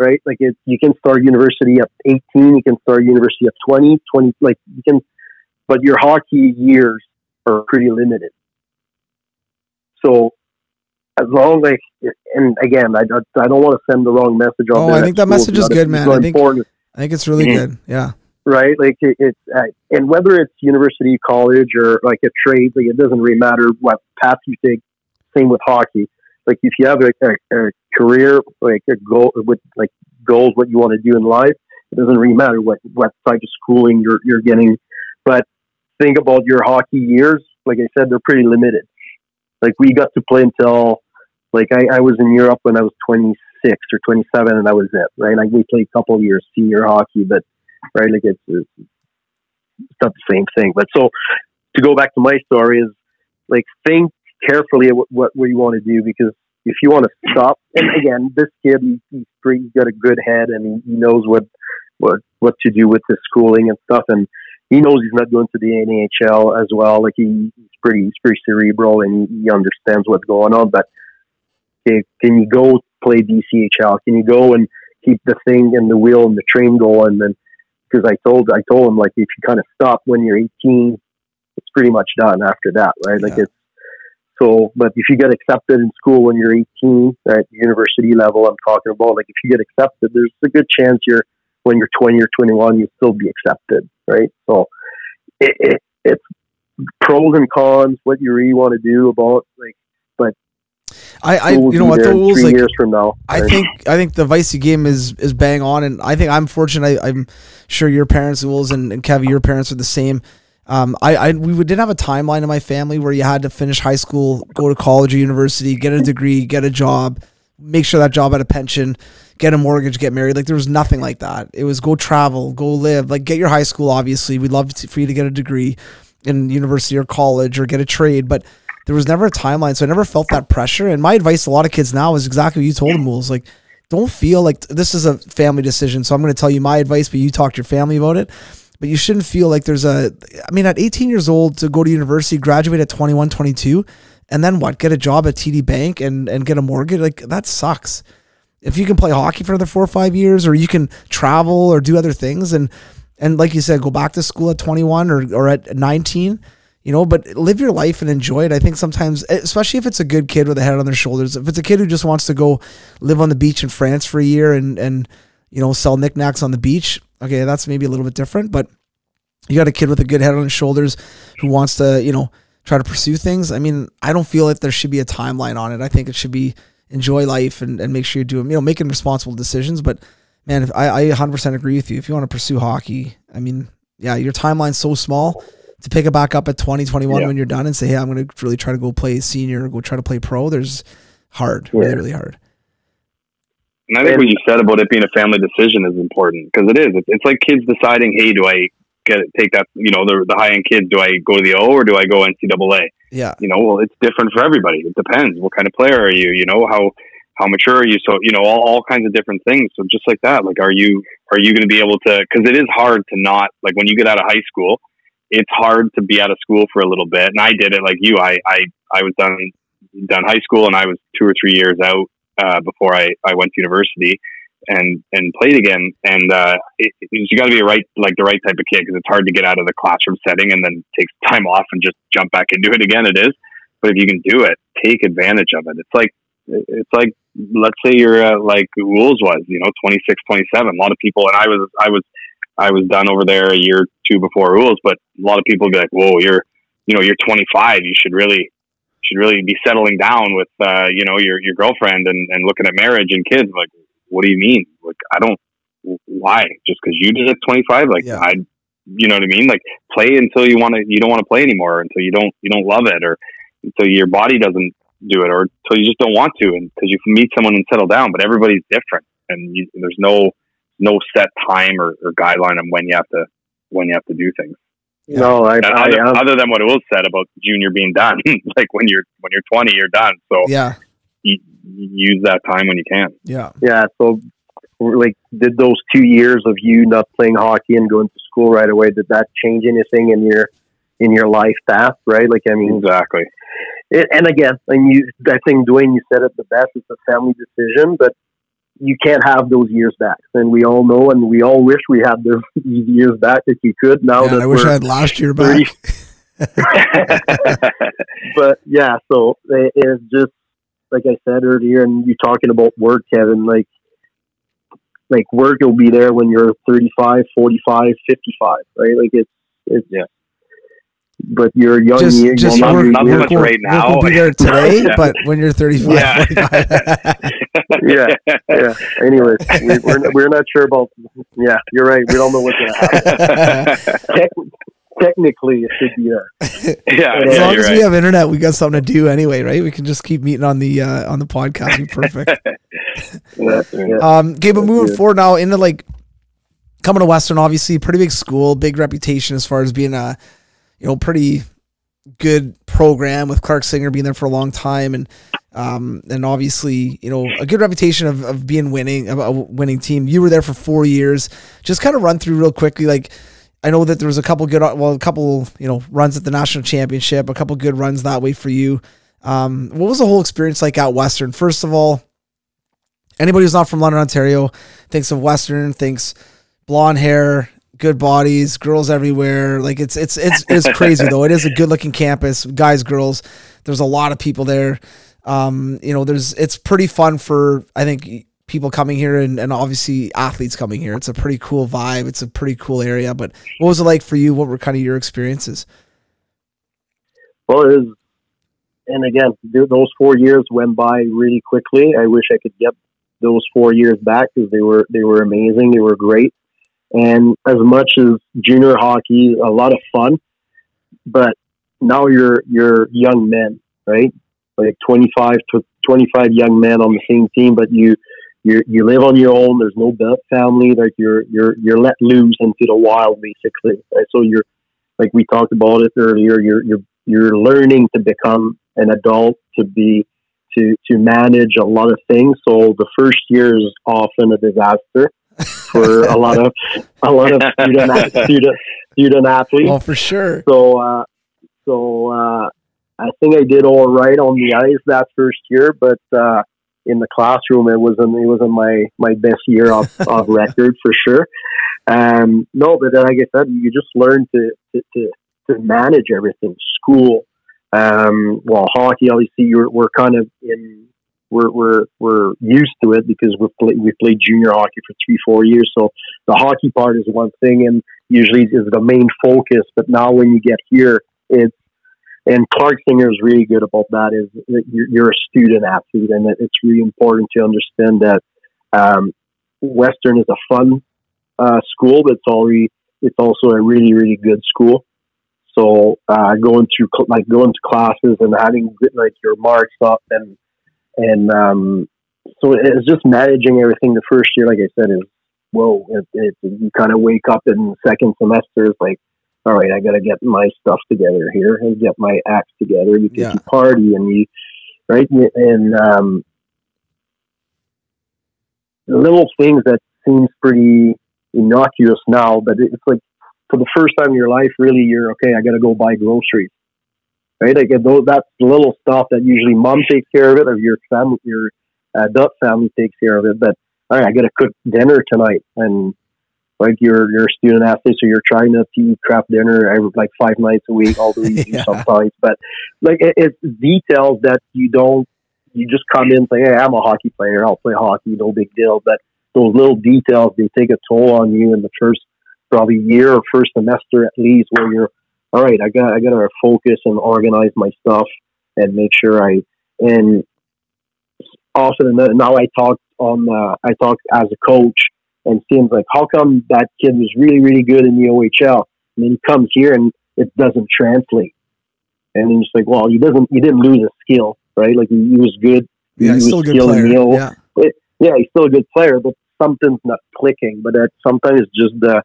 right? Like it, you can start university at 18, you can start university at 20, 20 like you can, but your hockey years are pretty limited. So as long as, and again, I, I don't want to send the wrong message. Oh, I think that message is good, man. I think, important. I think it's really mm-hmm. good. Yeah. Right. Like it, it's, uh, and whether it's university, college, or like a trade, like it doesn't really matter what path you take. Same with hockey. Like if you have a, a, a career, like a goal with like goals, what you want to do in life, it doesn't really matter what, what type of schooling you're, you're getting. But think about your hockey years. Like I said, they're pretty limited. Like we got to play until like I, I was in Europe when I was 26 or 27 and that was it, right? Like we played a couple of years senior hockey, but right, like it's, it's, not the same thing. But so to go back to my story is like think carefully what, what you want to do because if you want to stop, and again, this kid, he, he's, he's got a good head and he, knows what, what, what to do with his schooling and stuff. And he knows he's not going to the NHL as well. Like he, he's pretty, he's pretty cerebral and he, he understands what's going on. But okay, can you go play BCHL? Can you go and keep the thing and the wheel and the train going? And because I told, I told him like if you kind of stop when you're 18, it's pretty much done after that, right? Yeah. Like it's so. But if you get accepted in school when you're 18 at the university level, I'm talking about like if you get accepted, there's a good chance you're when you're 20 or 21, you'll still be accepted, right? So it, it, it's pros and cons, what you really want to do about like, but I, I you know what the rules like years from now. I think I think the Vicey game is is bang on, and I think I'm fortunate. I, am sure your parents, Wills and, and Kevin, your parents are the same. Um, I, I we didn't have a timeline in my family where you had to finish high school, go to college or university, get a degree, get a job, make sure that job had a pension, get a mortgage, get married. Like there was nothing like that. It was go travel, go live, like get your high school. Obviously, we'd love to, for you to get a degree in university or college or get a trade, but there was never a timeline. So I never felt that pressure. And my advice to a lot of kids now is exactly what you told them, Mools. Like, don't feel like this is a family decision. So I'm going to tell you my advice, but you talk to your family about it. But you shouldn't feel like there's a, I mean, at 18 years old to go to university, graduate at 21, 22, and then what? Get a job at TD Bank and, and get a mortgage? Like, that sucks. If you can play hockey for another four or five years, or you can travel or do other things, and and like you said, go back to school at 21 or, or at 19, you know, but live your life and enjoy it. I think sometimes, especially if it's a good kid with a head on their shoulders, if it's a kid who just wants to go live on the beach in France for a year and, and, you know, sell knickknacks on the beach, okay, that's maybe a little bit different, but you got a kid with a good head on his shoulders who wants to, you know, try to pursue things. I mean, I don't feel like there should be a timeline on it. I think it should be enjoy life and, and make sure you're doing, you know, making responsible decisions, but man, if I, I 100% agree with you. If you want to pursue hockey, I mean, yeah, your timeline's so small to pick it back up at 20, yeah. when you're done and say, hey, I'm going to really try to go play senior or go try to play pro. There's hard, really, really hard. And I think what you said about it being a family decision is important because it is. It's, it's like kids deciding, hey, do I get take that, you know, the, the high end kids, do I go to the O or do I go NCAA? Yeah. You know, well, it's different for everybody. It depends. What kind of player are you? You know, how, how mature are you? So, you know, all, all kinds of different things. So just like that, like, are you, are you going to be able to, cause it is hard to not, like when you get out of high school, it's hard to be out of school for a little bit. And I did it like you, I, I, I was done, done high school and I was two or three years out, uh, before I, I went to university and, and played again. And, uh, it, it, you gotta be right, like the right type of kid. Cause it's hard to get out of the classroom setting and then take time off and just jump back into it again. It is. But if you can do it, take advantage of it. It's like, it's like let's say you're uh, like Rules was, you know, 26, 27. A lot of people, and I was, I was, I was done over there a year or two before Rules, but a lot of people be like, whoa, you're, you know, you're 25. You should really, should really be settling down with, uh, you know, your, your girlfriend and, and looking at marriage and kids. Like, what do you mean? Like, I don't, why? Just because you did it 25? Like, yeah. I, you know what I mean? Like, play until you want to, you don't want to play anymore, until you don't, you don't love it, or until your body doesn't do it or until you just don't want to and because you meet someone and settle down but everybody's different and you, there's no no set time or, or, guideline on when you have to when you have to do things no I, I, other, I, other, than what it was said about junior being done like when you're when you're 20 you're done. So yeah. you, you use that time when you can. Yeah. Yeah so like did those two years of you not playing hockey and going to school right away did that change anything in your in your life path right? Like i mean exactly. it, and again, and you, I think Dwayne, you said it the best. It's a family decision, but you can't have those years back. And we all know, and we all wish we had those years back if you could. Now that I wish I had last year back. but yeah, so it, it's just like I said earlier, and you talking about work, Kevin. Like, like work will be there when you're 35, 45, 55, right? Like it's it's yeah but you're young. Just, you, just well, work, not, work, much work, right now. Work will be there today, yeah. but when you're 35, yeah. yeah, yeah. Anyways, we, are we're, we're not sure about. Yeah, you're right. We don't know what's going to happen. technically, it should be there. yeah, as yeah, long as right. we have internet, we got something to do anyway, right? We can just keep meeting on the uh, on the podcast. Be perfect. yeah, yeah. Um, okay, but moving forward now into like coming to Western, obviously, pretty big school, big reputation as far as being a you know, pretty good program with Clarke Singer being there for a long time and um, and obviously, you know, a good reputation of, of being winning, of a winning team. You were there for four years. Just kind of run through real quickly. Like, I know that there was a couple good, well, a couple, you know, runs at the national championship, a couple good runs that way for you. Um, what was the whole experience like at Western? First of all, anybody who's not from London, Ontario, thinks of Western, thinks blonde hair, good bodies, girls everywhere. Like it's it's it's it's crazy though. It is a good looking campus, guys, girls. There's a lot of people there. Um, you know, there's it's pretty fun for I think people coming here and, and obviously athletes coming here. It's a pretty cool vibe. It's a pretty cool area. But what was it like for you? What were kind of your experiences? Well, it was, and again, those four years went by really quickly. I wish I could get those four years back because they were they were amazing. They were great. And as much as junior hockey, a lot of fun, but now you're you're young men, right? Like 25 to 25 young men on the same team, but you you you live on your own. There's no family. Like you're you're you're let loose into the wild, basically. Right? So you're like we talked about it earlier. You're you're you're learning to become an adult to be to to manage a lot of things. So the first year is often a disaster for a lot of a lot of student student student athletes. Oh, for sure. So uh, so uh, I think I did all right on the ice that first year, but uh, in the classroom it wasn't it wasn't my my best year of, of record for sure. Um, no, but then, like I said, you just learn to to, to, to manage everything. School, um, well, hockey. Obviously, you're, we're kind of in. We're, we're, we're used to it because we've played, we played junior hockey for three, four years. So the hockey part is one thing and usually is the main focus. But now when you get here, it's, and Clarke Singer is really good about that is that you're, you're a student athlete and it's really important to understand that um, Western is a fun uh, school, but it's already, it's also a really, really good school. So uh, going through like going to classes and having like your marks up and and um, so it's just managing everything. The first year, like I said, is whoa. It, it, you kind of wake up in second semester, it's like, all right, I got to get my stuff together here and get my acts together because yeah. you party and you right and um, little things that seems pretty innocuous now, but it's like for the first time in your life, really, you're okay. I got to go buy groceries, right? Like those, that's little stuff that usually mom takes care of it, or your family, your adult family takes care of it. But all right, I got to cook dinner tonight, and like you're you're a student athlete, so you're trying to eat crap dinner every, like five nights a week, although you do sometimes. But like it, it's details that you don't. You just come in and say, "Hey, I'm a hockey player. I'll play hockey. No big deal." But those little details they take a toll on you in the first probably year or first semester at least where you're all right i got i got to focus and organize my stuff and make sure i and often now i talk on uh, i talk as a coach and seems like how come that kid was really really good in the ohl and then he comes here and it doesn't translate and then it's like well he doesn't he didn't lose a skill right like he, he was good yeah, he he's still a good player. Yeah. It, yeah, he's still a good player, but something's not clicking. But that sometimes just the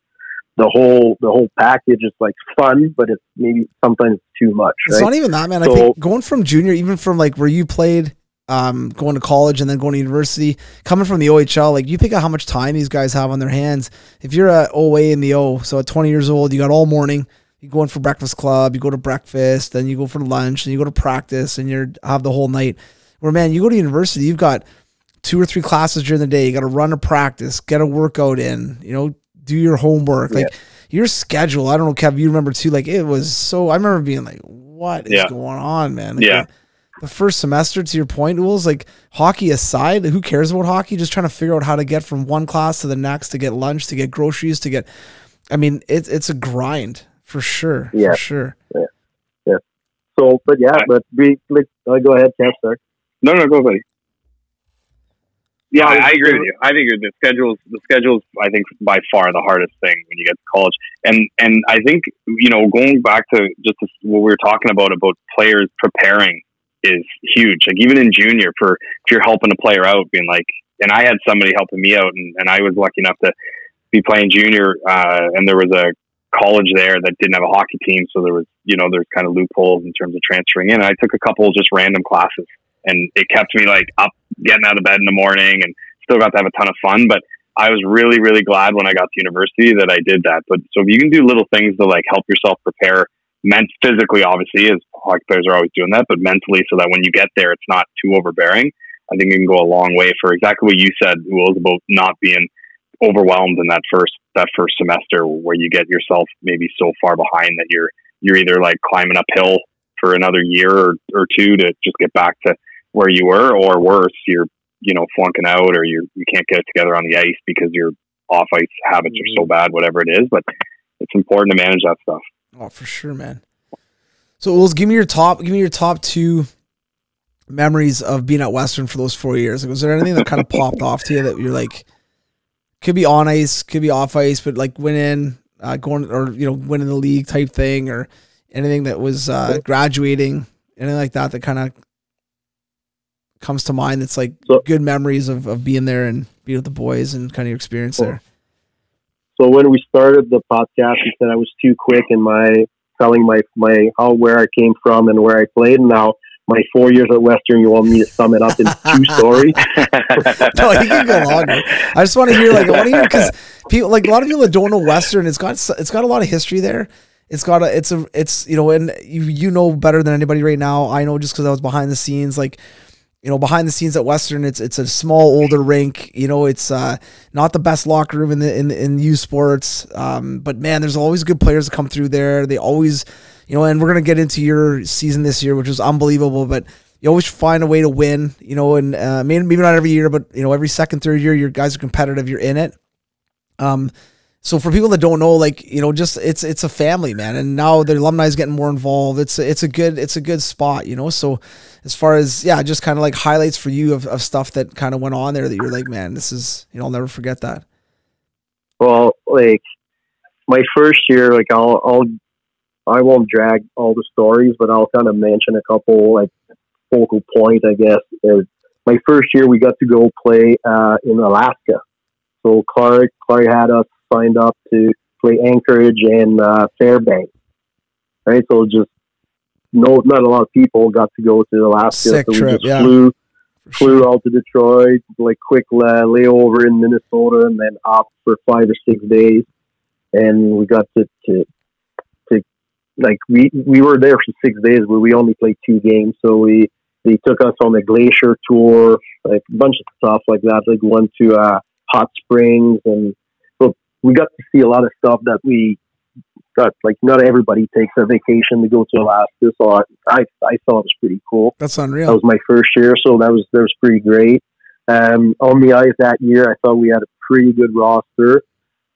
the whole the whole package is like fun, but it's maybe sometimes too much. It's not even that, man. So, I think going from junior, even from like where you played, um, going to college and then going to university, coming from the OHL, like you think of how much time these guys have on their hands. If you're a OA in the O, so at 20 years old, you got all morning. You go in for breakfast club, you go to breakfast, then you go for lunch, and you go to practice, and you have the whole night. Where man, you go to university, you've got two or three classes during the day. You got to run a practice, get a workout in. You know, do your homework. Like your schedule, I don't know, Kev, you remember too, like it was so I remember being like, what is yeah. going on, man? Like, yeah. The, the, first semester, to your point, was like hockey aside, who cares about hockey? Just trying to figure out how to get from one class to the next, to get lunch, to get groceries, to get I mean, it's it's a grind for sure. Yeah. For sure. Yeah. Yeah. So but yeah, but we like uh, go ahead, Kev, sorry. No, no, go ahead. Yeah, I, I, agree with you. I think the schedules, the schedules, I think by far the hardest thing when you get to college. And and I think you know going back to just what we were talking about about players preparing is huge. Like even in junior, for if you're helping a player out, being like, and I had somebody helping me out, and, and I was lucky enough to be playing junior, uh, and there was a college there that didn't have a hockey team, so there was you know there's kind of loopholes in terms of transferring in. And I took a couple just random classes and it kept me like up, getting out of bed in the morning, and still got to have a ton of fun. But I was really, really glad when I got to university that I did that. But so if you can do little things to like help yourself prepare, meant physically, obviously, as hockey players are always doing that, but mentally, so that when you get there, it's not too overbearing. I think it can go a long way for exactly what you said, was about not being overwhelmed in that first that first semester where you get yourself maybe so far behind that you're you're either like climbing uphill for another year or, or two to just get back to where you were, or worse, you're you know flunking out, or you you can't get it together on the ice because your off ice habits are so mm-hmm. bad, whatever it is. But it's important to manage that stuff. Oh, for sure, man. So, Uls, give me your top. Give me your top two memories of being at Western for those four years. Like, was there anything that kind of popped off to you that you're like, could be on ice, could be off ice, but like winning, uh, going or you know winning the league type thing, or anything that was uh, graduating, anything like that that kind of comes to mind that's like So- good memories of, of being there and being with the boys and kind of your experience there. So when we started the podcast, you said I was too quick in my telling my my how where I came from and where I played. And now my four years at Western, you want me to sum it up in two stories? no, you can go longer. I just want to hear like I want to hear because people like a lot of people that don't know Western. It's got it's got a lot of history there. It's got a it's a it's you know and you you know better than anybody right now. I know just because I was behind the scenes like. You know, behind the scenes at Western, it's it's a small, older rink. You know, it's uh, not the best locker room in the in in U Sports. Um, but man, there's always good players that come through there. They always, you know, and we're gonna get into your season this year, which was unbelievable. But you always find a way to win, you know, and uh, maybe, maybe not every year, but you know, every second, third year, your guys are competitive, you're in it. Um, so for people that don't know, like you know, just it's it's a family, man, and now the alumni is getting more involved. It's it's a good it's a good spot, you know. So as far as yeah, just kind of like highlights for you of, of stuff that kind of went on there that you're like, man, this is you know, I'll never forget that. Well, like my first year, like I'll, I'll, I won't drag all the stories, but I'll kind of mention a couple like focal point, I guess is my first year we got to go play uh, in Alaska. So Clarke, Clarke had us signed up to play Anchorage and uh, Fairbanks. Right, so just no, not a lot of people got to go to Alaska. Sick so we trip, just yeah. flew flew out to Detroit, like quick la- layover in Minnesota, and then up for five or six days. And we got to, to, to like we we were there for six days, but we only played two games. So we they took us on the glacier tour, like a bunch of stuff like that. Like went to uh, hot springs, and we got to see a lot of stuff that we got. Like not everybody takes a vacation to go to Alaska, so I I, I thought it was pretty cool. That's unreal. That was my first year, so that was that was pretty great. Um, on the ice that year, I thought we had a pretty good roster,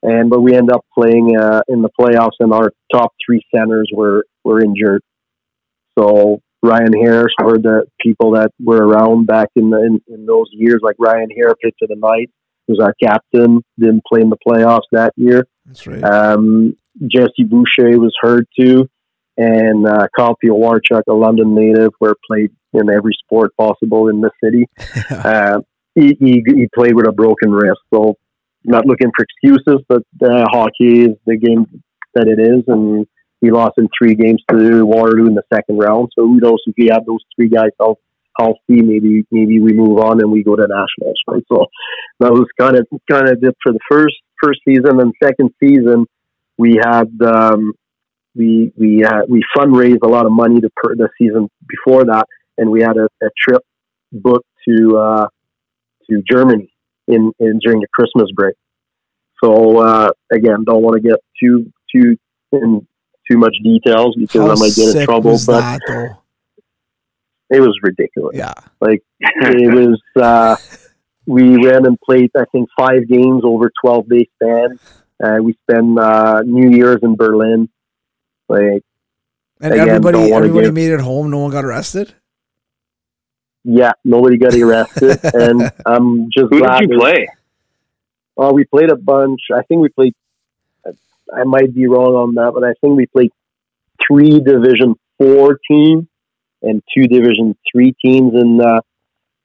and but we end up playing uh, in the playoffs, and our top three centers were were injured. So Ryan Harris were the people that were around back in the in, in those years. Like Ryan Harris picked to the night was our captain. Didn't play in the playoffs that year. That's right. Um, Jesse Boucher was hurt too, and uh, Kyle Warchuk, a London native, where played in every sport possible in the city. uh, he, he he played with a broken wrist, so not looking for excuses, but uh, hockey is the game that it is, and he lost in three games to Waterloo in the second round. So who knows if we have those three guys health, healthy, maybe maybe we move on and we go to nationals, right? So that was kind of kind of it for the first first season and second season. We had um, we we had, we fundraised a lot of money to per the season before that, and we had a, a trip booked to uh, to Germany in, in during the Christmas break. So uh, again, don't want to get too too in too much details because How I might get in trouble. But that? It was ridiculous. Yeah. Like it was. Uh, we ran and played, I think, five games over twelve day span. Uh, we spent uh, New Year's in Berlin. Like, And Again, everybody everybody get- made it home. No one got arrested. yeah, nobody got arrested, and I'm just Who glad. did you that- play? Well, we played a bunch. I think we played. I might be wrong on that, but I think we played three Division Four teams and two Division Three teams in uh,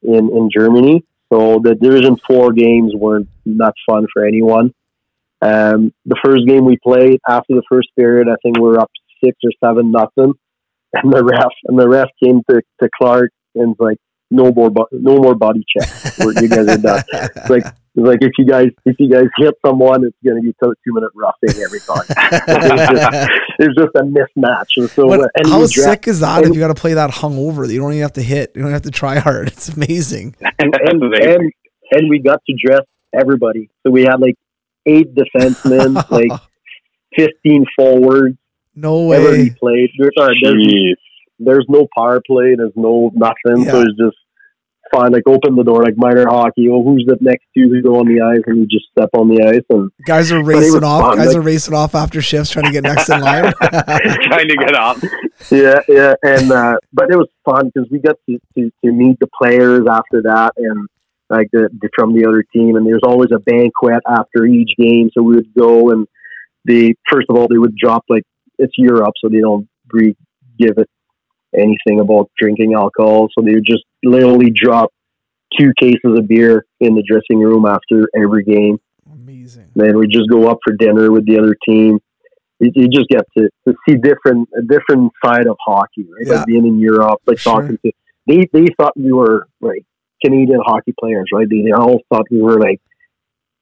in in Germany. So the Division Four games weren't not fun for anyone. Um, the first game we played after the first period, I think we were up six or seven nothing, and the ref and the ref came to, to Clarke and was like, "No more, no more body checks. We're- You guys are done." It's like it's like if you guys if you guys hit someone, it's going to be two, two minute roughing every time. It's just a mismatch. And so, What- uh, and how we dra- sick is that if you got to play that hungover? You don't even have to hit. You don't have to try hard. It's amazing. and, and, amazing. and and we got to dress everybody. So we had like eight defensemen, like fifteen forwards. no Everybody way. played. There's, uh, there's there's no power play. There's no nothing. So it's just fine. Like open the door, like minor hockey. Oh, who's the next two who go on the ice? And you just step on the ice and Guys are racing off. fun, Guys like- are racing off after shifts, trying to get next in line. Trying to get off. yeah, yeah, and uh, but it was fun because we got to, to, to meet the players after that, and like the, the from the other team, and there's always a banquet after each game, so we would go and they first of all they would drop like it's Europe, so they don't re- give it anything about drinking alcohol. So they would just literally drop two cases of beer in the dressing room after every game. Amazing. Then we just go up for dinner with the other team. You, you just get to, to see different a different side of hockey, right? Yeah. Like being in Europe, like Sure. talking to they they thought we were like Canadian hockey players, right? They, they all thought we were like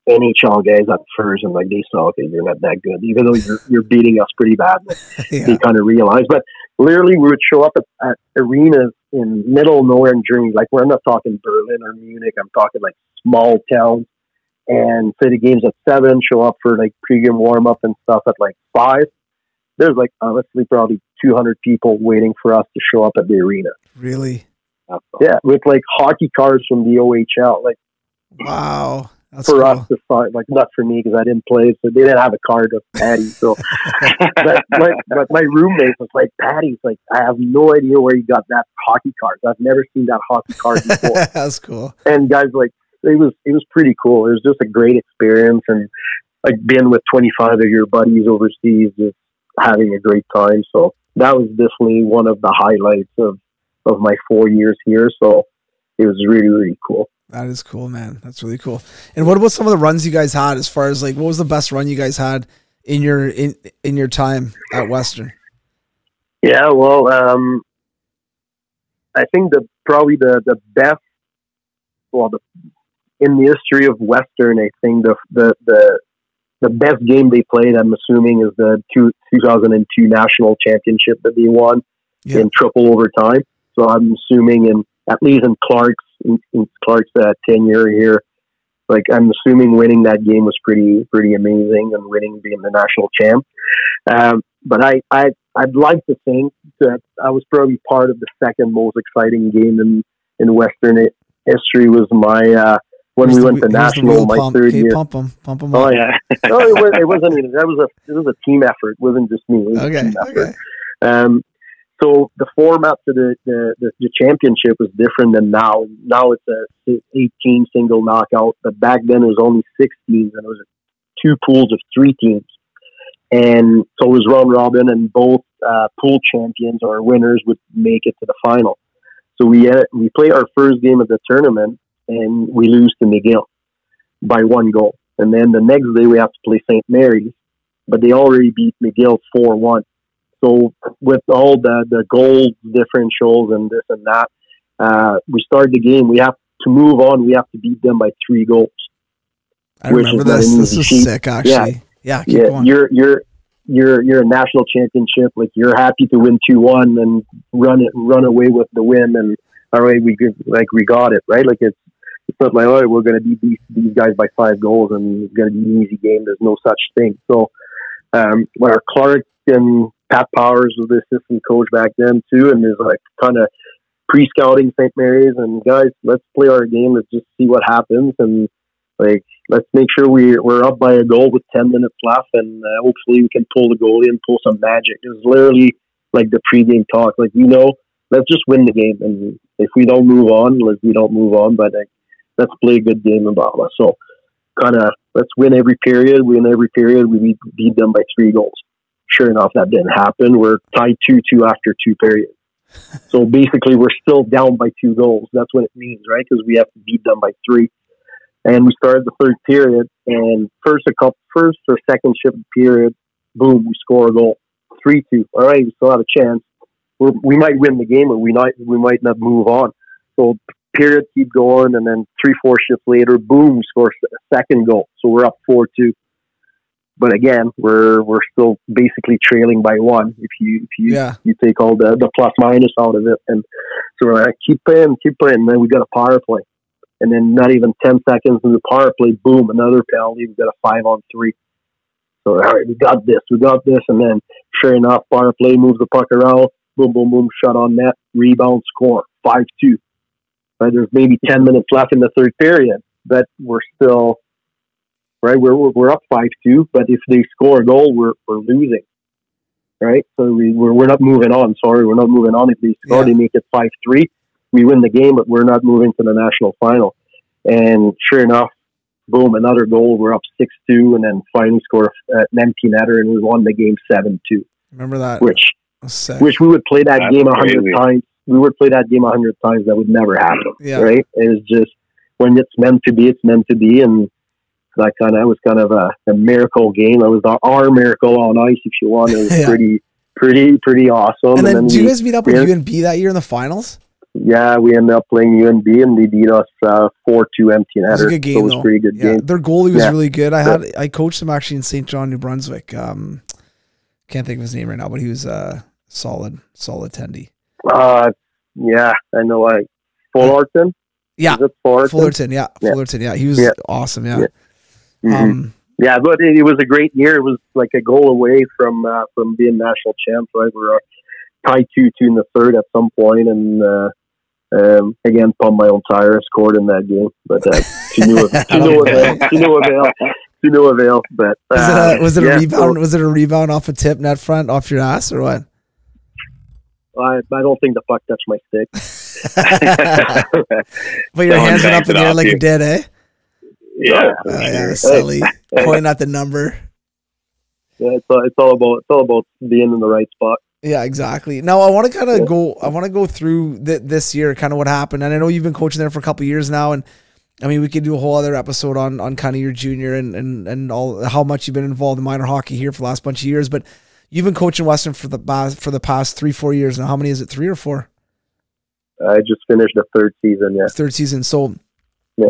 NHL guys at first, and like they saw, okay, you're not that good, even though you're you're beating us pretty bad. They kind of realized, but literally we would show up at, at arenas in middle of nowhere in Germany. Like we're not talking Berlin or Munich. I'm talking like small towns. And say the game's at seven, show up for like pregame warm up and stuff at like five. There's like honestly probably 200 people waiting for us to show up at the arena. Really? Yeah, with like hockey cards from the OHL, like Wow. That's for cool. us to sign. Like not for me because I didn't play, so they didn't have a card of Patty. So but my, but my roommate was like, Patty's like, I have no idea where you got that hockey card. I've never seen that hockey card before. That's cool. and guys, like, it was it was pretty cool. It was just a great experience, and like being with twenty five of your buddies overseas, just having a great time. So that was definitely one of the highlights of of my four years here. So it was really really cool. That is cool, man. That's really cool. And what about some of the runs you guys had as far as like what was the best run you guys had in your in in your time at Western? Yeah, well, um, I think the probably the the best, well, the in the history of Western, I think the the the the best game they played, I'm assuming, is the two, 2002 national championship that they won Yeah. in triple overtime. So I'm assuming in at least in Clarke's in, in Clarke's uh, tenure here, like I'm assuming winning that game was pretty pretty amazing and winning being the national champ. Um, but I, I I'd like to think that I was probably part of the second most exciting game in in Western history was my uh, when we went to national my pump. third year. Pump them, pump them. Oh yeah, no, it, was, it wasn't even that was a it was a team effort. It wasn't just me. It was a Okay. team effort. Okay. Um, so the format for the, the, the, the championship was different than now. Now it's a 18 single knockout, but back then it was only six teams and it was two pools of three teams. And so it was round robin and both uh, pool champions or winners would make it to the final. So we uh, we play our first game of the tournament and we lose to McGill by one goal. And then the next day we have to play St. Mary's, but they already beat McGill 4 1. So with all the the goal differentials and this and that, uh, we start the game. We have to move on. We have to beat them by three goals. I remember is this. This is sick, actually. Yeah. keep yeah, going. you're you're you're you're a national championship. Like you're happy to win two one and run it run away with the win. And all right, we good, like we got it right. Like it's it's not like oh we're gonna beat these these guys by five goals and it's gonna be an easy game. There's no such thing. So um, when our Clarke and Pat Powers was the assistant coach back then too, and is like kind of pre-scouting St. Mary's and guys, let's play our game. Let's just see what happens and like let's make sure we we're up by a goal with ten minutes left, and uh, hopefully we can pull the goalie and pull some magic. It was literally like the pre-game talk, like you know, let's just win the game, and if we don't move on, like we don't move on, but like, let's play a good game in Bala. So kind of let's win every period. Win every period. We beat them by three goals. Sure enough, that didn't happen. We're tied two two after two periods. So basically, we're still down by two goals. That's what it means, right? Because we have to beat them by three. And we started the third period, and first a couple, first or second shift period, boom, we score a goal, three two. All right, we still have a chance. We're, we might win the game, or we might we might not move on. So period keep going, and then three four shifts later, boom, we score a second goal. So we're up four two. But again, we're we're still basically trailing by one if you if you Yeah. you take all the, the plus minus out of it. And so we're like, keep playing, keep playing. And then we got a power play. And then not even 10 seconds in the power play, boom, another penalty. We got a five on three. So, all right, we got this, we got this. And then, sure enough, power play moves the puck around, boom, boom, boom, shot on net, rebound, score, 5 2. Right, there's maybe 10 minutes left in the third period, but we're still, right, we're, we're, we're up 5 2. But if they score a goal, we're, we're losing right? So we, we're, we're not moving on. Sorry, we're not moving on. If they score, Yeah. they make it 5 3. We win the game, but we're not moving to the national final. And sure enough, boom, another goal. We're up 6 2, and then finally score uh, an empty netter, and we won the game 7 2, Remember that? which Sick. Wish we would play that That's game a hundred crazy. times. We would play that game a hundred times. That would never happen. Yeah. Right? It's just when it's meant to be, it's meant to be, and that kind of was kind of a, a miracle game. It was our, our miracle on ice, if you want. It was Yeah. pretty, pretty, pretty awesome. And then, do you we, guys meet up with. UNB that year in the finals? yeah, we ended up playing UNB, and they beat us uh, four two empty It was netter. a good game. so it was though. a pretty good yeah, game. their goalie was Yeah. really good. I had I coached him actually in Saint John, New Brunswick. Um, can't think of his name right now, but he was a solid, solid tendy. Uh, yeah, I know. I Fullerton. Yeah, Fullerton? Fullerton. Yeah. Fullerton. Yeah, he was awesome. Yeah. Yeah. Mhm. Um, Yeah, but it, it was a great year. It was like a goal away from uh, from being national champs. Right, we were tied two two in the third at some point, and uh, um, again, pumped my own tire. Scored in that game, but uh, to no to no avail. To no avail. To no avail. But was it uh, a, was it yeah, a rebound? was it a rebound off a tip net front off your ass or what? I, I don't think the puck touched my stick. But your Someone hands went up in the air like you you. did, eh? Yeah. Oh, yeah, silly. Pointing at the number. Yeah, it's all, it's all about it's all about being in the right spot. Yeah, exactly. Now I want to kind of Yeah. go. I want to go through th- this year, kind of what happened. And I know you've been coaching there for a couple years now, and I mean we could do a whole other episode on on kind of your junior and and and all how much you've been involved in minor hockey here for the last bunch of years. But you've been coaching Western for the past for the past three four years now. How many is it? Three or four? I just finished the third season. Yeah. Third season. So Yeah.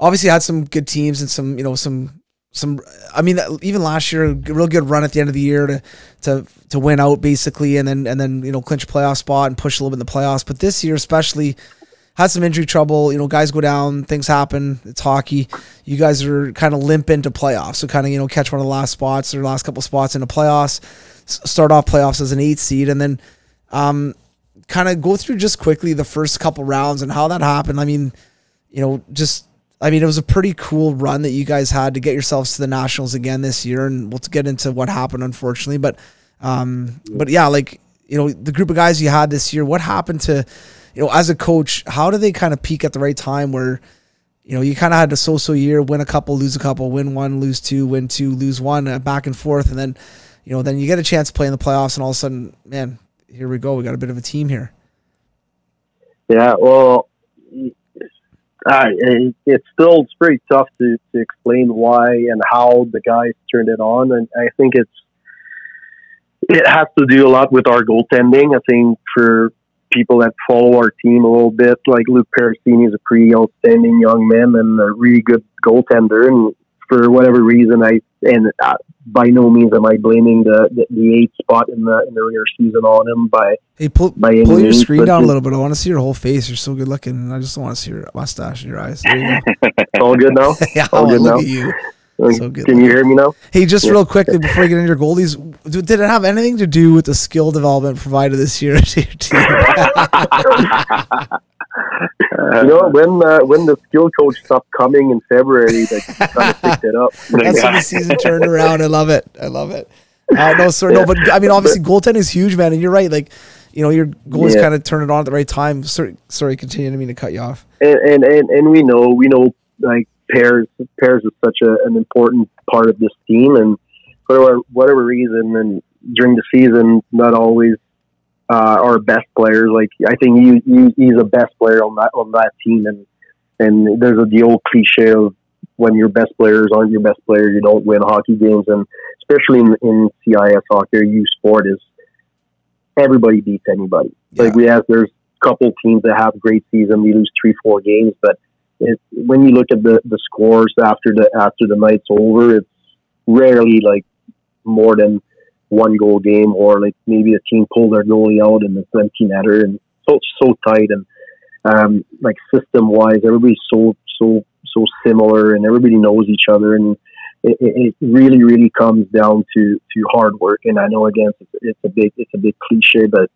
Obviously had some good teams and some you know some some I mean even last year a real good run at the end of the year to to to win out basically and then and then you know clinch a playoff spot and push a little bit in the playoffs. But this year especially had some injury trouble you know guys go down things happen it's hockey. You guys are kind of limp into playoffs. So kind of you know catch one of the last spots or last couple spots in the playoffs start off playoffs as an eight seed and then um kind of go through just quickly the first couple rounds and how that happened. I mean you know, just I mean, it was a pretty cool run that you guys had to get yourselves to the nationals again this year, and we'll get into what happened, unfortunately. But, um, but yeah, like you know, the group of guys you had this year, what happened to, you know, as a coach, how do they kind of peak at the right time where, you know, you kind of had a so-so year, win a couple, lose a couple, win one, lose two, win two, lose one, uh, back and forth, and then, you know, then you get a chance to play in the playoffs, and all of a sudden, man, here we go, we got a bit of a team here. Yeah, well, uh, it, it's still it's pretty tough to, to explain why and how the guys turned it on, and I think it's it has to do a lot with our goaltending. I think for people that follow our team a little bit, like Luke Peressini is a pretty outstanding young man and a really good goaltender, and for whatever reason, I and uh, by no means am I blaming the the, the eighth spot in the in the regular season on him by Hey, pull by pull your means, screen down a little bit. I want to see your whole face. You're so good looking. and I just want to see your mustache and your eyes. You go. All good now. yeah, All good look now? at you. Uh, so good Can you hear me now? Hey, just Yeah. real quickly before you get into your goldies, d- did it have anything to do with the skill development provided this year to your team? You know, when uh, when the skill coach stopped coming in February, they kind of picked it up. That's when the season turned around. I love it. I love it. Uh, no, sir, no, but I mean, obviously, goaltending is huge, man, and you're right. Like, you know, your goalies Yeah. kind of turned it on at the right time. Sorry, sorry, continue. I mean to cut you off. And, and and and we know we know like pairs pairs is such a, an important part of this team, and for whatever, whatever reason, and during the season, not always uh, our best players. Like I think he, he he's a best player on that on that team, and and there's a, the old cliche of when your best players aren't your best player, you don't win hockey games, and especially in, in CIS hockey or U sport is everybody beats anybody. Yeah. Like we have, there's a couple teams that have great season, we lose three, four games, but it, when you look at the, the scores after the after the night's over, it's rarely like more than one goal game, or like maybe a team pulled their goalie out and it's empty netter, and so so tight and um, like system wise, everybody's so so so similar, and everybody knows each other, and it, it it really really comes down to to hard work. And I know again, it's, it's a big it's a big cliche, but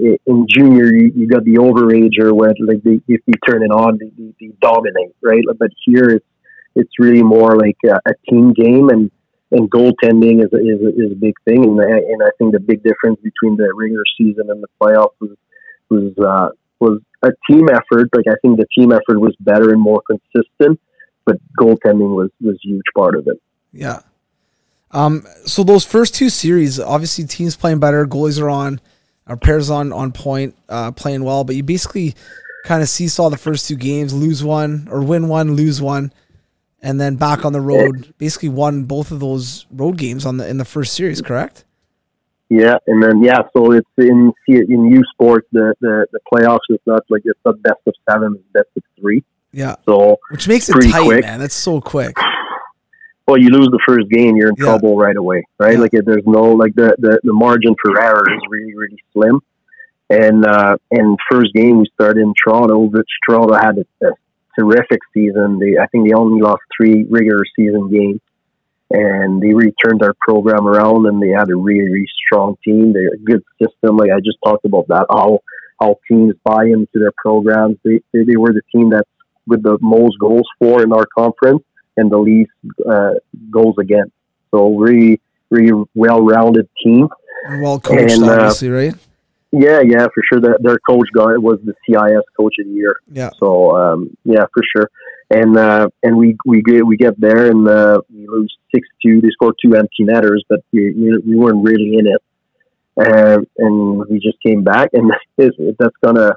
i- in junior you, you got the overager where like they, if you turn it on, they, they, they dominate, right? But here it's it's really more like a, a team game, and and goaltending is a, is a, is a big thing. And I, and I think the big difference between the regular season and the playoffs was was uh, was a team effort. Like I think the team effort was better and more consistent, but goaltending was was huge part of it. Yeah. Um. So those first two series, obviously, teams playing better, goalies are on. Our pairs on on point, uh, playing well, but you basically kind of seesaw the first two games, lose one or win one, lose one, and then back on the road. Basically, won both of those road games on the in the first series. Correct? Yeah, and then yeah, so it's in in U Sports the, the the playoffs is not like it's not best of seven, it's best of three. Yeah. So which makes it tight, quick. man. That's so quick. Well, you lose the first game, you're in Yeah. trouble right away, right? Yeah. Like there's no like the, the the margin for error is really really slim. And uh, and first game we started in Toronto, which Toronto had a, a terrific season. They I think they only lost three regular season games, and they really turned our program around. And they had a really really strong team. They're a good system. Like I just talked about that how how teams buy into their programs. They they, they were the team that's with the most goals for in our conference and the least uh, goals against. So really really well rounded team. Well coached, And, uh, obviously, right? Yeah, yeah, for sure. That their coach guy was the CIS coach of the year. Yeah. So um, yeah, for sure. And uh, and we we get we get there and uh, we lose six two. They scored two empty netters, but we we, we weren't really in it. And and we just came back, and that's gonna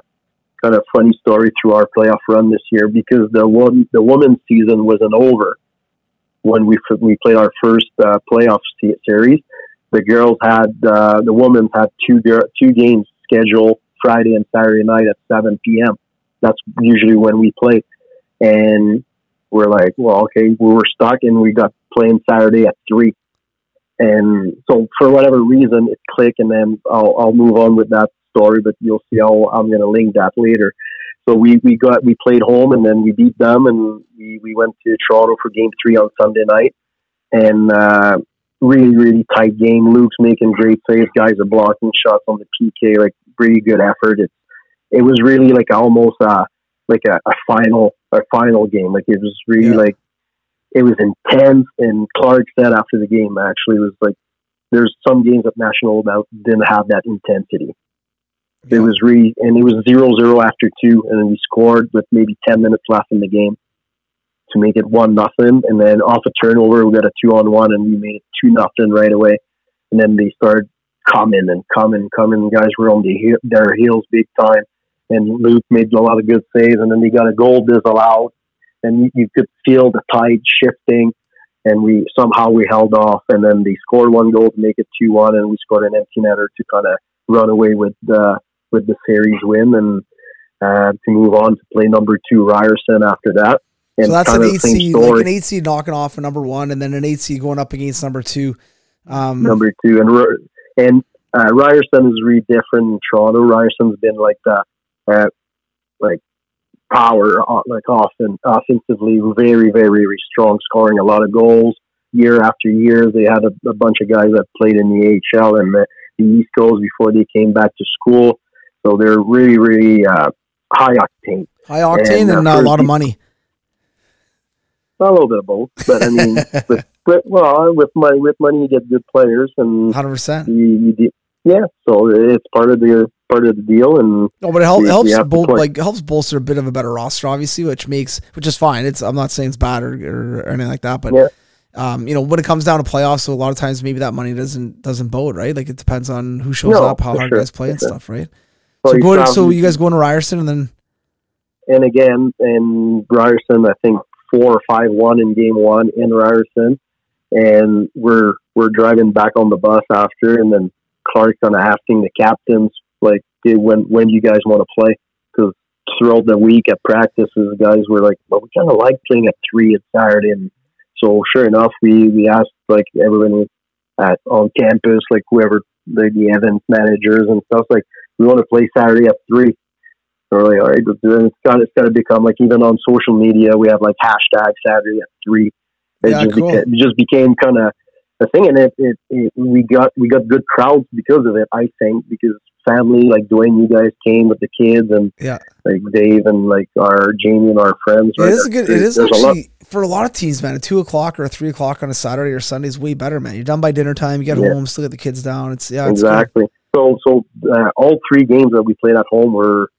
kind of funny story through our playoff run this year because the one the women's season wasn't over when we we played our first uh, playoff series the girls had uh, the women had two two games scheduled Friday and Saturday night at 7 p.m. That's usually when we play, and we're like, well, okay, we were stuck, and we got playing Saturday at three, and so for whatever reason it clicked, and then I'll I'll move on with that story, but you'll see how I'm going to link that later. So we, we got we played home and then we beat them and we, we went to Toronto for game three on Sunday night and uh, really, really tight game. Luke's making great saves. Guys are blocking shots on the PK, like pretty good effort. It it was really like almost uh like a, a final a final game. Like it was really Yeah. like it was intense. And Clarke said after the game actually it was like there's some games at national that didn't have that intensity. It was really and it was zero zero after two, and then we scored with maybe ten minutes left in the game to make it one nothing. And then off a turnover, we got a two on one, and we made it two nothing right away. And then they started coming and coming, coming. Guys were on the he- their heels big time, and Luke made a lot of good saves. And then they got a goal disallowed, and you, you could feel the tide shifting. And we somehow we held off, and then they scored one goal to make it two one, and we scored an empty netter to kind of run away with the with the series win and uh, to move on to play number two Ryerson after that. And so that's an eight seed, like an eight seed knocking off a number one, and then an eight seed going up against number two. Um, number two, and and uh, Ryerson is really different in Toronto. Ryerson's been like the uh, like power, uh, like often offensively, very very very strong, scoring a lot of goals year after year. They had a, a bunch of guys that played in the AHL and the, the East Coast before they came back to school, so they're really really uh, high octane. high octane and, and uh, a lot of money. A little bit of both, but I mean, with, with well, with money, with money, you get good players, and Hundred percent. you, you yeah. So it's part of the part of the deal, and No, but it help, we helps bol- like helps bolster a bit of a better roster, obviously, which makes which is fine. It's I'm not saying it's bad or, or, anything like that, but Yeah. um, you know when it comes down to playoffs, so a lot of times maybe that money doesn't doesn't bode, right? Like it depends on who shows No, up, how hard sure, guys play and sure. stuff, right? well, So you go so you guys going to Ryerson and then and again in Ryerson, I think four or five one in game one in Ryerson, and we're we're driving back on the bus after, and then Clarke's kind of asking the captains like, hey, when when do you guys want to play? Because throughout the week at practices, guys were like, well, we kind of like playing at three at Saturday, and so sure enough, we we asked like everyone at on campus, like whoever the, the event managers and stuff, like we want to play Saturday at three. So we're like, all right, let's do it. It's got it's got to become like even on social media, we have like hashtag Saturday at three. It Yeah, just cool. became, it just became kind of a thing, and it, it, it we got we got good crowds because of it. I think because family like Dwayne, you guys came with the kids, and Yeah. like Dave and like our Jamie and our friends. it right? is a good. It is there's a lot- actually for a lot of teams, man. A two o'clock or a three o'clock on a Saturday or Sunday is way better, man. You're done by dinner time. You get Yeah. home, still get the kids down. It's yeah, it's exactly. So, so uh, all three games that we played at home were,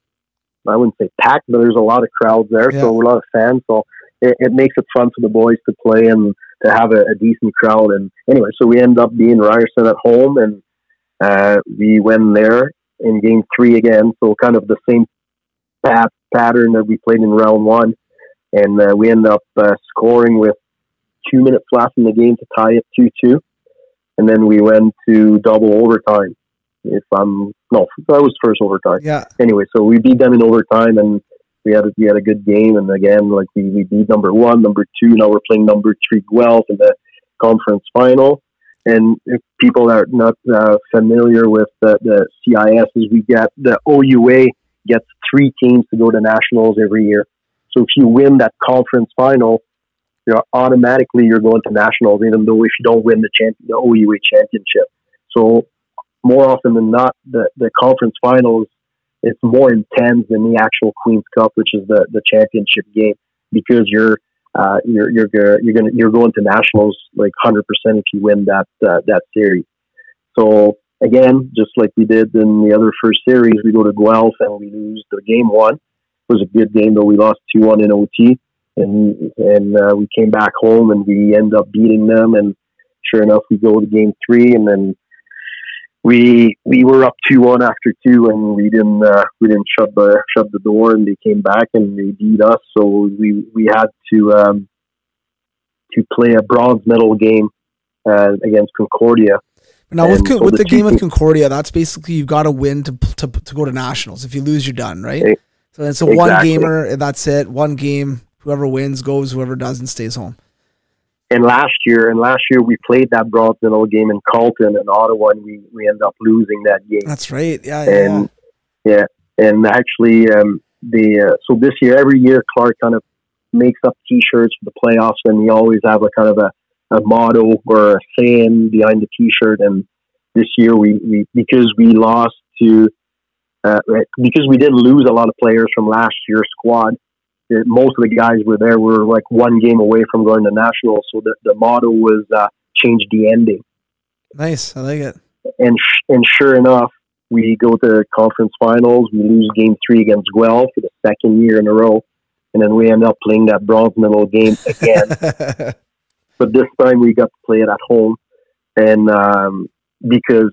I wouldn't say packed, but there's a lot of crowds there, Yeah. so a lot of fans. So it, it makes it fun for the boys to play and to have a, a decent crowd. And anyway, so we end up being Ryerson at home, and uh, we went there, in game three again. So kind of the same pat- pattern that we played in round one, and uh, we end up uh, scoring with two minutes left in the game to tie it two two, and then we went to double overtime. If I'm no, that was first overtime. Yeah. Anyway, so we beat them in overtime, and we had a, we had a good game. And again, like we, we beat number one, number two. Now we're playing number three Guelph in the conference final. And if people are not uh, familiar with the, the CIS, is we get the OUA gets three teams to go to nationals every year. So if you win that conference final, you're automatically you're going to nationals, even though if you don't win the champion, the OUA championship. So more often than not, the, the conference finals it's more intense than the actual Queen's Cup, which is the, the championship game, because you're uh, you're you're you're gonna you're going to nationals like hundred percent if you win that uh, that series. So again, just like we did in the other first series, we go to Guelph and we lose the game one. It was a good game, though we lost two one in OT, and and uh, we came back home and we end up beating them. And sure enough, we go to game three, and then we we were up two one after two, and we didn't uh, we didn't shut the shut the door, and they came back and they beat us. So we we had to um, to play a bronze medal game uh, against Concordia. Now with And Con- so with the the game with Concordia, that's basically you've got to win to, to to go to nationals. If you lose, you're done, right? So it's a one gamer, and that's it. One game. Whoever wins goes. Whoever doesn't stays home. And last year, and last year we played that bronze medal game in Carleton and Ottawa, and we we ended up losing that game. That's right. Yeah, yeah. and yeah, and actually, um, the uh, so this year, every year, Clarke kind of makes up T-shirts for the playoffs, and we always have a kind of a, a motto or a saying behind the T-shirt. And this year, we, we because we lost to uh, because we didn't lose a lot of players from last year's squad. Uh, Most of the guys were there. were like one game away from going to nationals, so the, the motto was uh, change the ending nice. I like it. and sh- and sure enough, we go to conference finals. We lose game three against Guelph for the second year in a row, and then we end up playing that bronze medal game again. but this time we got to play it at home, and um, because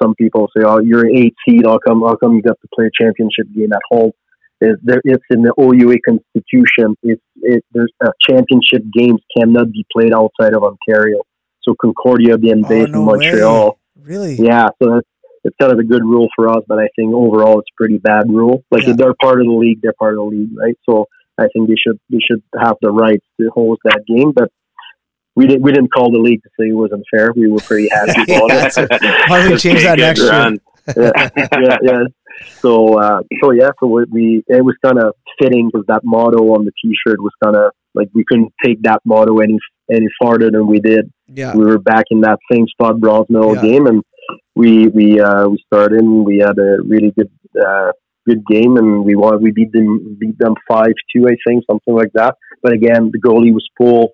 some people say, "Oh, you're an eight seed. How come? How come you got to play a championship game at home?" Is there? It's in the OUA constitution. It's it. There's uh, championship games cannot be played outside of Ontario. So Concordia being Oh, based no in Montreal. way. Really? Yeah, so that's, it's kind of a good rule for us, but I think overall it's a pretty bad rule. Like Yeah. if they're part of the league, they're part of the league, right? So I think they should they should have the rights to host that game, but we didn't we didn't call the league to say it wasn't fair. We were pretty happy about Yeah, it. that's- Why don't we change that next year? yeah, yeah, yeah. So, uh, so yeah, so we, we it was kind of fitting because that motto on the T-shirt was kind of like we couldn't take that motto any any farther than we did Yeah. we were back in that same spot bronze medal Yeah. game and we we uh we started and we had a really good uh good game and we won we beat them beat them five two I think something like that but again the goalie was full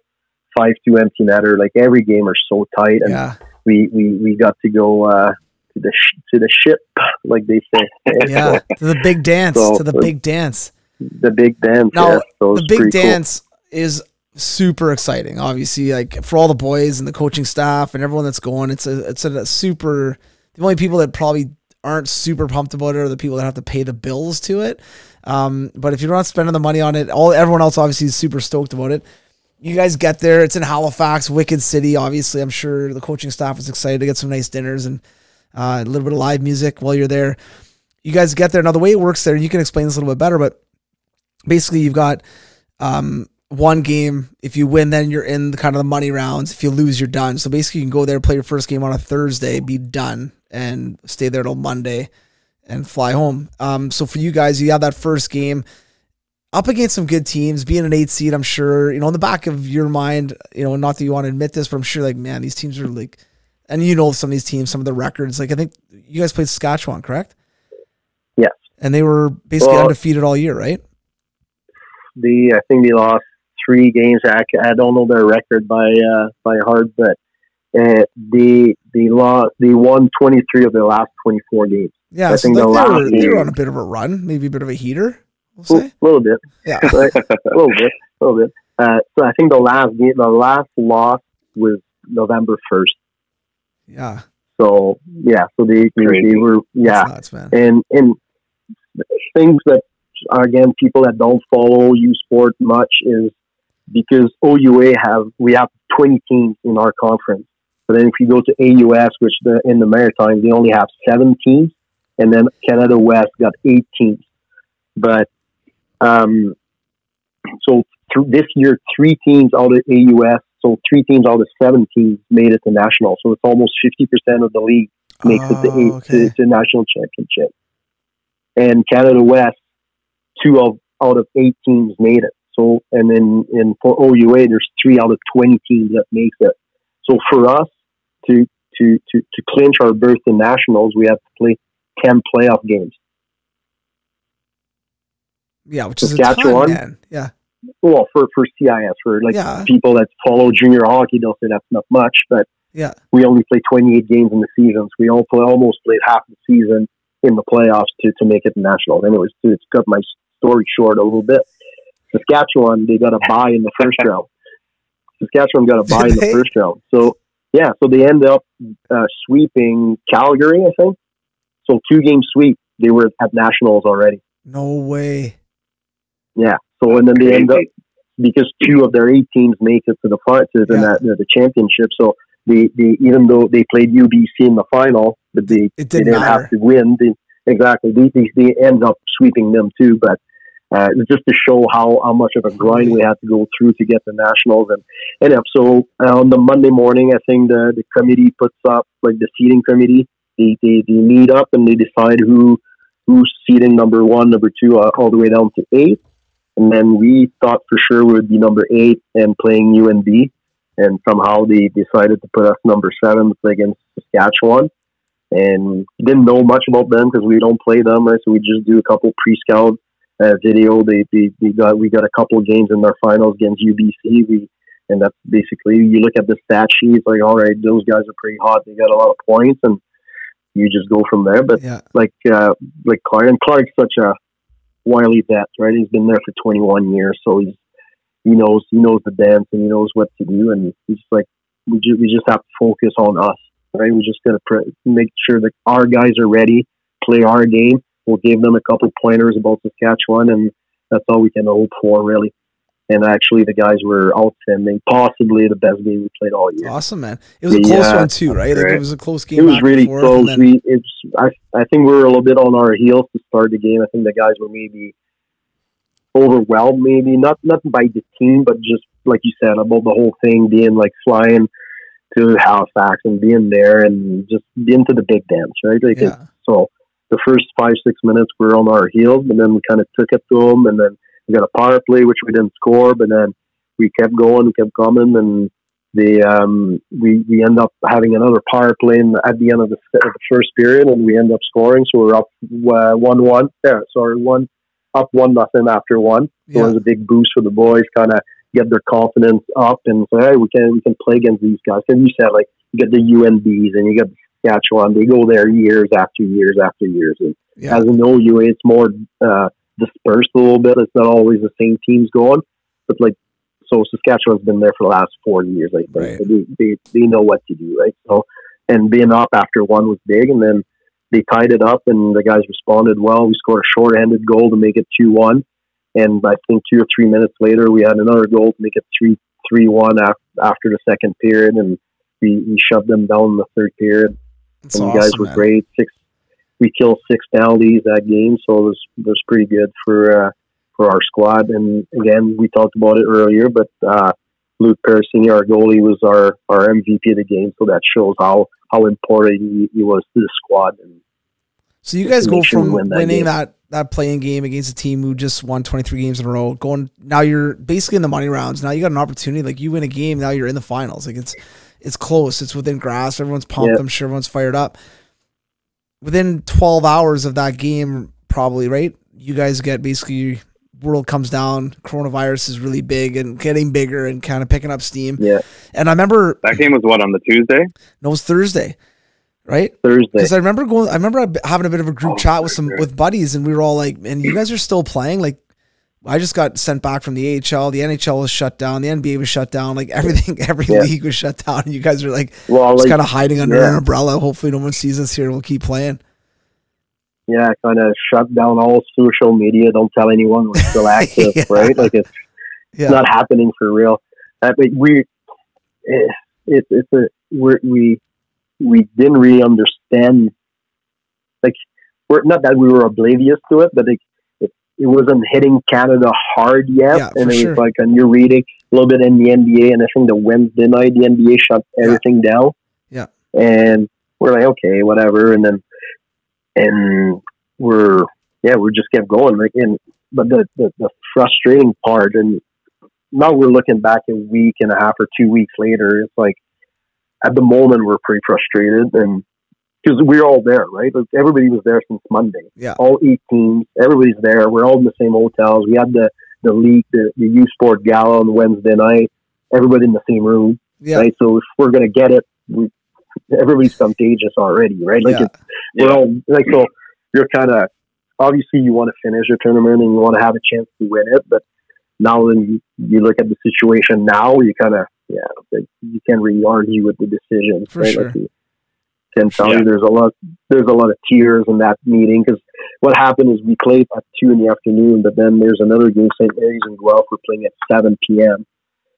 five two empty netter like every game are so tight and Yeah. we, we we got to go uh to the sh- to the ship like they say Yeah. To the big dance. So- to the big dance. the big dance Now, yeah, so the big pretty cool. dance is super exciting obviously like for all the boys and the coaching staff and everyone that's going it's a it's a, super the only people that probably aren't super pumped about it are the people that have to pay the bills to it um, but if you're not spending the money on it all everyone else obviously is super stoked about it you guys get there it's in halifax wicked city obviously i'm sure the coaching staff is excited to get some nice dinners and uh, a little bit of live music while you're there you guys get there now the way it works there you can explain this a little bit better but basically you've got um, one game. If you win, then you're in the kind of the money rounds. If you lose, you're done. So basically, you can go there, play your first game on a Thursday, be done, and stay there till Monday, and fly home. Um, so for you guys, you have that first game up against some good teams, being an eight seed. I'm sure you know in the back of your mind, you know, not that you want to admit this, but I'm sure like man, these teams are like, and you know some of these teams, some of the records. Like I think you guys played Saskatchewan, correct? Yes. And they were basically Well- undefeated all year, right? the I think they lost three games. I, I don't know their record by uh, by heart, but uh, they they lost they won twenty three of their last twenty four games. Yeah, I so think like the they, last were, they were on a bit of a run, maybe a bit of a heater. We'll A little bit, Yeah, right? a little bit, a little bit. Uh, so I think the last game, the last loss was November first. Yeah, So yeah, so they they, were yeah, That's nuts, man. and and things that again people that don't follow U Sport much is because OUA have we have 20 teams in our conference, but then if you go to AUS, which the in the Maritime they only have seven teams, and then Canada West got eight teams, but um, so through this year three teams out of AUS, so three teams out of seven teams made it to national, so it's almost 50 percent of the league makes it to, Oh, eight, okay. to, to national championship. And Canada West, two of out of eight teams made it. So, and then in for OUA, there's three out of twenty teams that makes it. So for us to to to to clinch our berth in nationals, we have to play ten playoff games. Yeah, which is a ton, Saskatchewan? man. Yeah, Well, for for CIS, for like Yeah. people that follow junior hockey, they'll say that's not much, but yeah. we only play 28 games in the seasons. We all play, almost played half the season in the playoffs to, to make it national. Anyways, to, it's cut my story short a little bit. Saskatchewan, they got a buy in the first round. Saskatchewan got a buy in the first round. So, yeah, so they end up uh, sweeping Calgary, I think. So, two game sweep. They were at nationals already. No way. Yeah. So, and then they end up because two of their eight teams make it to the fi- to the, Yeah. the, the championship. So they, they even though they played UBC in the final, but they, they didn't matter. have to win. They, exactly, they, they they end up sweeping them too. But uh, just to show how, how much of a grind we had to go through to get the nationals. And and so uh, on the Monday morning, I think the the committee puts up like the seating committee. They they, they meet up and they decide who who's seating number one, number two, uh, all the way down to eight. And then we thought for sure we would be number eight and playing UNB. And somehow they decided to put us number seven to play against Saskatchewan. And didn't know much about them because we don't play them, right? So we just do a couple pre-scout uh, video. They, they, they got we got a couple games in their finals against UBC. We and that's basically you look at the stat sheet, like all right, those guys are pretty hot. They got a lot of points, and you just go from there. But Yeah. like uh, like Clarke, and Clarke's such a wily vet, right? He's been there for 21 years, so he's he knows he knows the dance and he knows what to do, and he's just like we just we just have to focus on us, right? We just gotta pr- make sure that our guys are ready, play our game. We'll give them a couple pointers about Saskatchewan, and that's all we can hope for, really. And actually, the guys were outstanding, possibly the best game we played all year. Awesome, man. It was a close Yeah. one too, right? Like it was a close game. It was really close. then- We it's I I think we were a little bit on our heels to start the game. I think the guys were maybe overwhelmed, maybe not not by the team, but just like you said about the whole thing being like flying to Halifax and being there and just being to the big dance, right? Like yeah. so, the first five six minutes we were on our heels, and then we kind of took it to them, and then we got a power play which we didn't score, but then we kept going, we kept coming, and they um, we we end up having another power play in, at the end of the, of the first period, and we end up scoring. So we're up uh, one one. Yeah, sorry, one up one nothing after one. So it was a big boost for the boys, kind of get their confidence up and say, hey, we can we can play against these guys. Because you said like you get the UNBs and you get the Saskatchewan. They go there years after years after years, and Yeah. as an OUA, it's more uh, dispersed a little bit. It's not always the same teams going, but like so Saskatchewan's been there for the last four years. I think Right. So they, they they know what to do, right? So and being up after one was big, and then they tied it up, and the guys responded well. We scored a short-handed goal to make it two one, and I think two or three minutes later we had another goal to make it three three one after after the second period, and we, we shoved them down in the third period It's and the guys awesome, were man. great. Six, we killed six penalties that game, so it was it was pretty good for uh, for our squad. And again, we talked about it earlier, but uh, Luke Peressini, our goalie, was our our MVP of the game, so that shows how how important he, he was to the squad. And So you guys go make sure we from win that winning game. that that playing game against a team who just won 23 games in a row, going now you're basically in the money rounds. Now you got an opportunity. Like you win a game, now you're in the finals. Like it's it's close. It's within grasp. Everyone's pumped. Yeah. I'm sure everyone's fired up. Within 12 hours of that game, probably right. You guys get basically world comes down. Coronavirus is really big and getting bigger and kind of picking up steam. yeah, And I remember That game was what on the Tuesday? no, it was Thursday, right? Thursday. Because I remember going, I remember having a bit of a group Oh, chat with some sure. with buddies, and we were all like, "And you guys are still playing? Like, I just got sent back from the AHL. The NHL was shut down. The NBA was shut down. Like everything, every Yeah. league was shut down. And you guys are like Well, just like, kind of hiding under yeah. an umbrella. Hopefully, no one sees us here. We'll keep playing. yeah, kind of shut down all social media. Don't tell anyone we're still active, Yeah. right? Like it's Yeah, not happening for real. Uh, but we, eh, it, it's a we're, we we didn't really understand. Like we're not that we were oblivious to it, but it it, wasn't hitting Canada hard yet, Yeah, and it sure. was like a you're reading a little bit in the NBA, and I think the Wednesday night the NBA shut Yeah. everything down. Yeah. and we're like okay, whatever, and then and we're yeah, we just kept going. Like and but the, the the frustrating part and now we're looking back a week and a half or two weeks later. It's like at the moment we're pretty frustrated and because we're all there, right? Like everybody was there since Monday. Yeah. All eight teams, everybody's there. We're all in the same hotels. We had the the league, the, the U Sport Gala on Wednesday night. Everybody in the same room, yeah, right? So if we're gonna get it, we, everybody's contagious already, right? Like yeah. it's, we're all like so. You're kind of obviously you want to finish your tournament and you want to have a chance to win it, but now when you, you look at the situation now, you kind of yeah, like, you can't really argue with the decision. For right? sure. Like can tell Yeah. you there's a lot there's a lot of tears in that meeting because what happened is we played at two in the afternoon, but then there's another game, St. Mary's and Guelph. We're playing at seven p.m.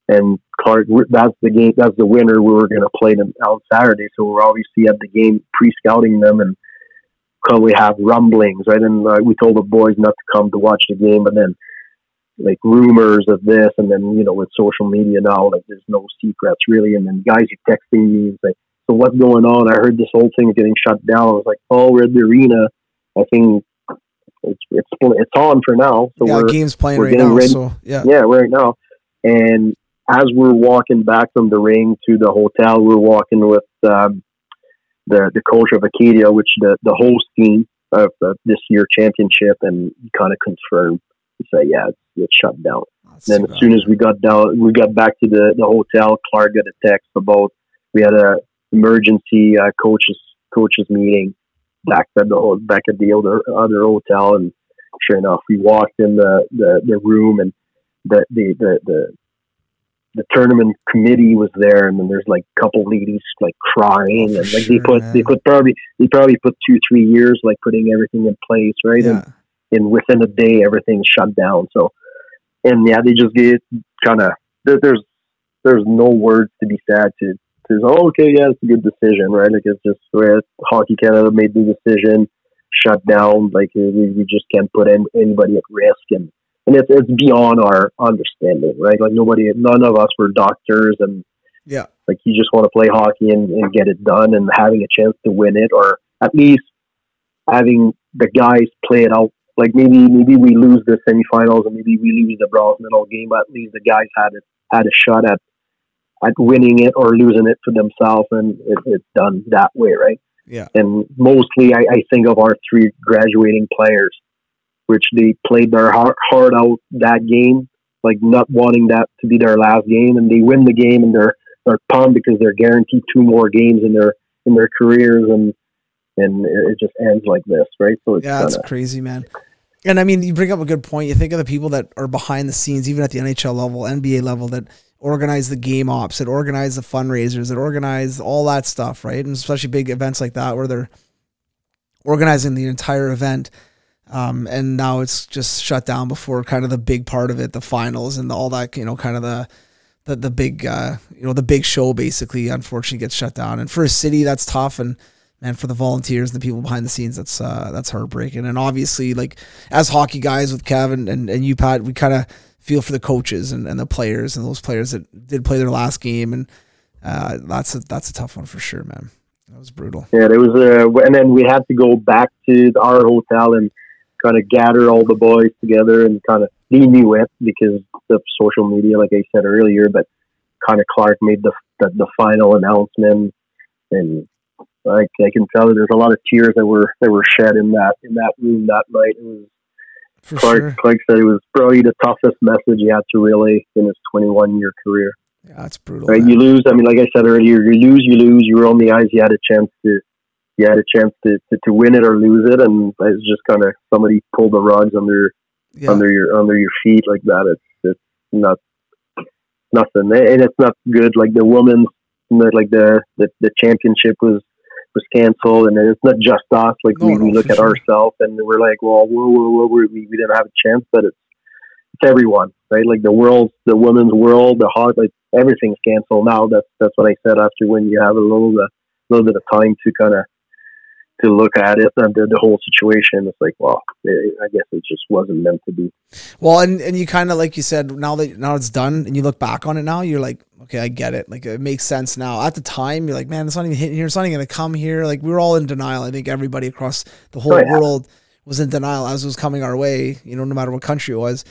And Clarke, that's the game. That's the winner. We were going to play them on Saturday, so we're obviously at the game pre-scouting them, and we have rumblings, right? And uh, we told the boys not to come to watch the game, but then like rumors of this, and then you know with social media now, like there's no secrets really. And then guys are texting me and say, "So what's going on? I heard this whole thing is getting shut down." I was like, "Oh, we're at the arena. I think it's it's it's on for now." So yeah, we're game's playing we're right getting now. ready. So yeah, yeah, right now. And as we're walking back from the ring to the hotel, we're walking with um, the the coach of Acadia, which the the host team of uh, this year championship, and kind of confirmed to say, yeah, it's, it's shut down. That's then as soon as we got down, we got back to the, the hotel. Clarke got a text about we had a emergency uh, coaches coaches meeting back at the back at the other other hotel, and sure enough, we walked in the, the, the room, and the the, the the the tournament committee was there, and then there's like a couple ladies like crying, Oh, and like they put they put probably they probably put two three years like putting everything in place, right? And yeah, and within a day everything's shut down. So, and yeah, they just get kind of there, there's there's no words to be said to to oh okay yeah it's a good decision right? Like it's just where Hockey Canada made the decision shut down like uh, we, we just can't put in, anybody at risk. And and it's it's beyond our understanding right? Like nobody none of us were doctors and yeah, like you just want to play hockey and, and get it done and having a chance to win it or at least having the guys play it out. Like maybe maybe we lose the semifinals and maybe we lose the bronze medal game, but at least the guys had it had a shot at at winning it or losing it for themselves and it, it's done that way, right? yeah, And mostly I, I think of our three graduating players, which they played their heart, heart out that game, like not wanting that to be their last game, and they win the game and they're they're pumped because they're guaranteed two more games in their in their careers, and and it just ends like this, right? So it's yeah. That's kinda, crazy, man. And I mean, you bring up a good point. You think of the people that are behind the scenes, even at the NHL level, NBA level, that organize the game ops, that organize the fundraisers, that organize all that stuff, right? And especially big events like that where they're organizing the entire event. Um, and now it's just shut down before kind of the big part of it, the finals and all that, you know, kind of the the, the big uh, you know the big show basically unfortunately gets shut down and for a city that's tough and and for the volunteers and the people behind the scenes that's uh, that's heartbreaking and obviously like as hockey guys with Kevin and, and you Pat we kind of feel for the coaches and, and the players and those players that did play their last game and uh, that's a that's a tough one for sure man that was brutal yeah. There was a, and then we had to go back to our hotel and kind of gather all the boys together and kind of they knew it because of social media, like I said earlier. But kind of Clarke made the the, the final announcement, and like I can tell there's a lot of tears that were that were shed in that in that room that night. It was for Clarke. sure Clarke said it was probably the toughest message he had to relay in his 21 year career. yeah that's brutal Right, man. you lose. I mean, like I said earlier, you lose, you lose. You were on the ice. You had a chance to, you had a chance to, to, to win it or lose it, and it's just kind of somebody pulled the rugs under Yeah. under your under your feet like that. It's it's not nothing, and it's not good. Like the women's, like the the, the championship was was canceled, and it's not just us. Like No, we, no, we look at sure. ourselves and we're like, well, whoa, whoa, whoa, we we didn't have a chance, but it's it's everyone, right? Like the world, the women's world, the hot, like everything's canceled now. That's that's what I said after when you have a little uh, little bit of time to kind of to look at it and the, whole situation. It's like, well, eh, I guess it just wasn't meant to be. Well, and, and you kind of like you said, now that now it's done, and you look back on it now, you're like, okay, I get it. Like it makes sense now. At the time, you're like, man, it's not even hitting here. It's not even gonna come here. Like we were all in denial. I think everybody across the whole Oh, yeah. world was in denial as it was coming our way. You know, no matter what country it was.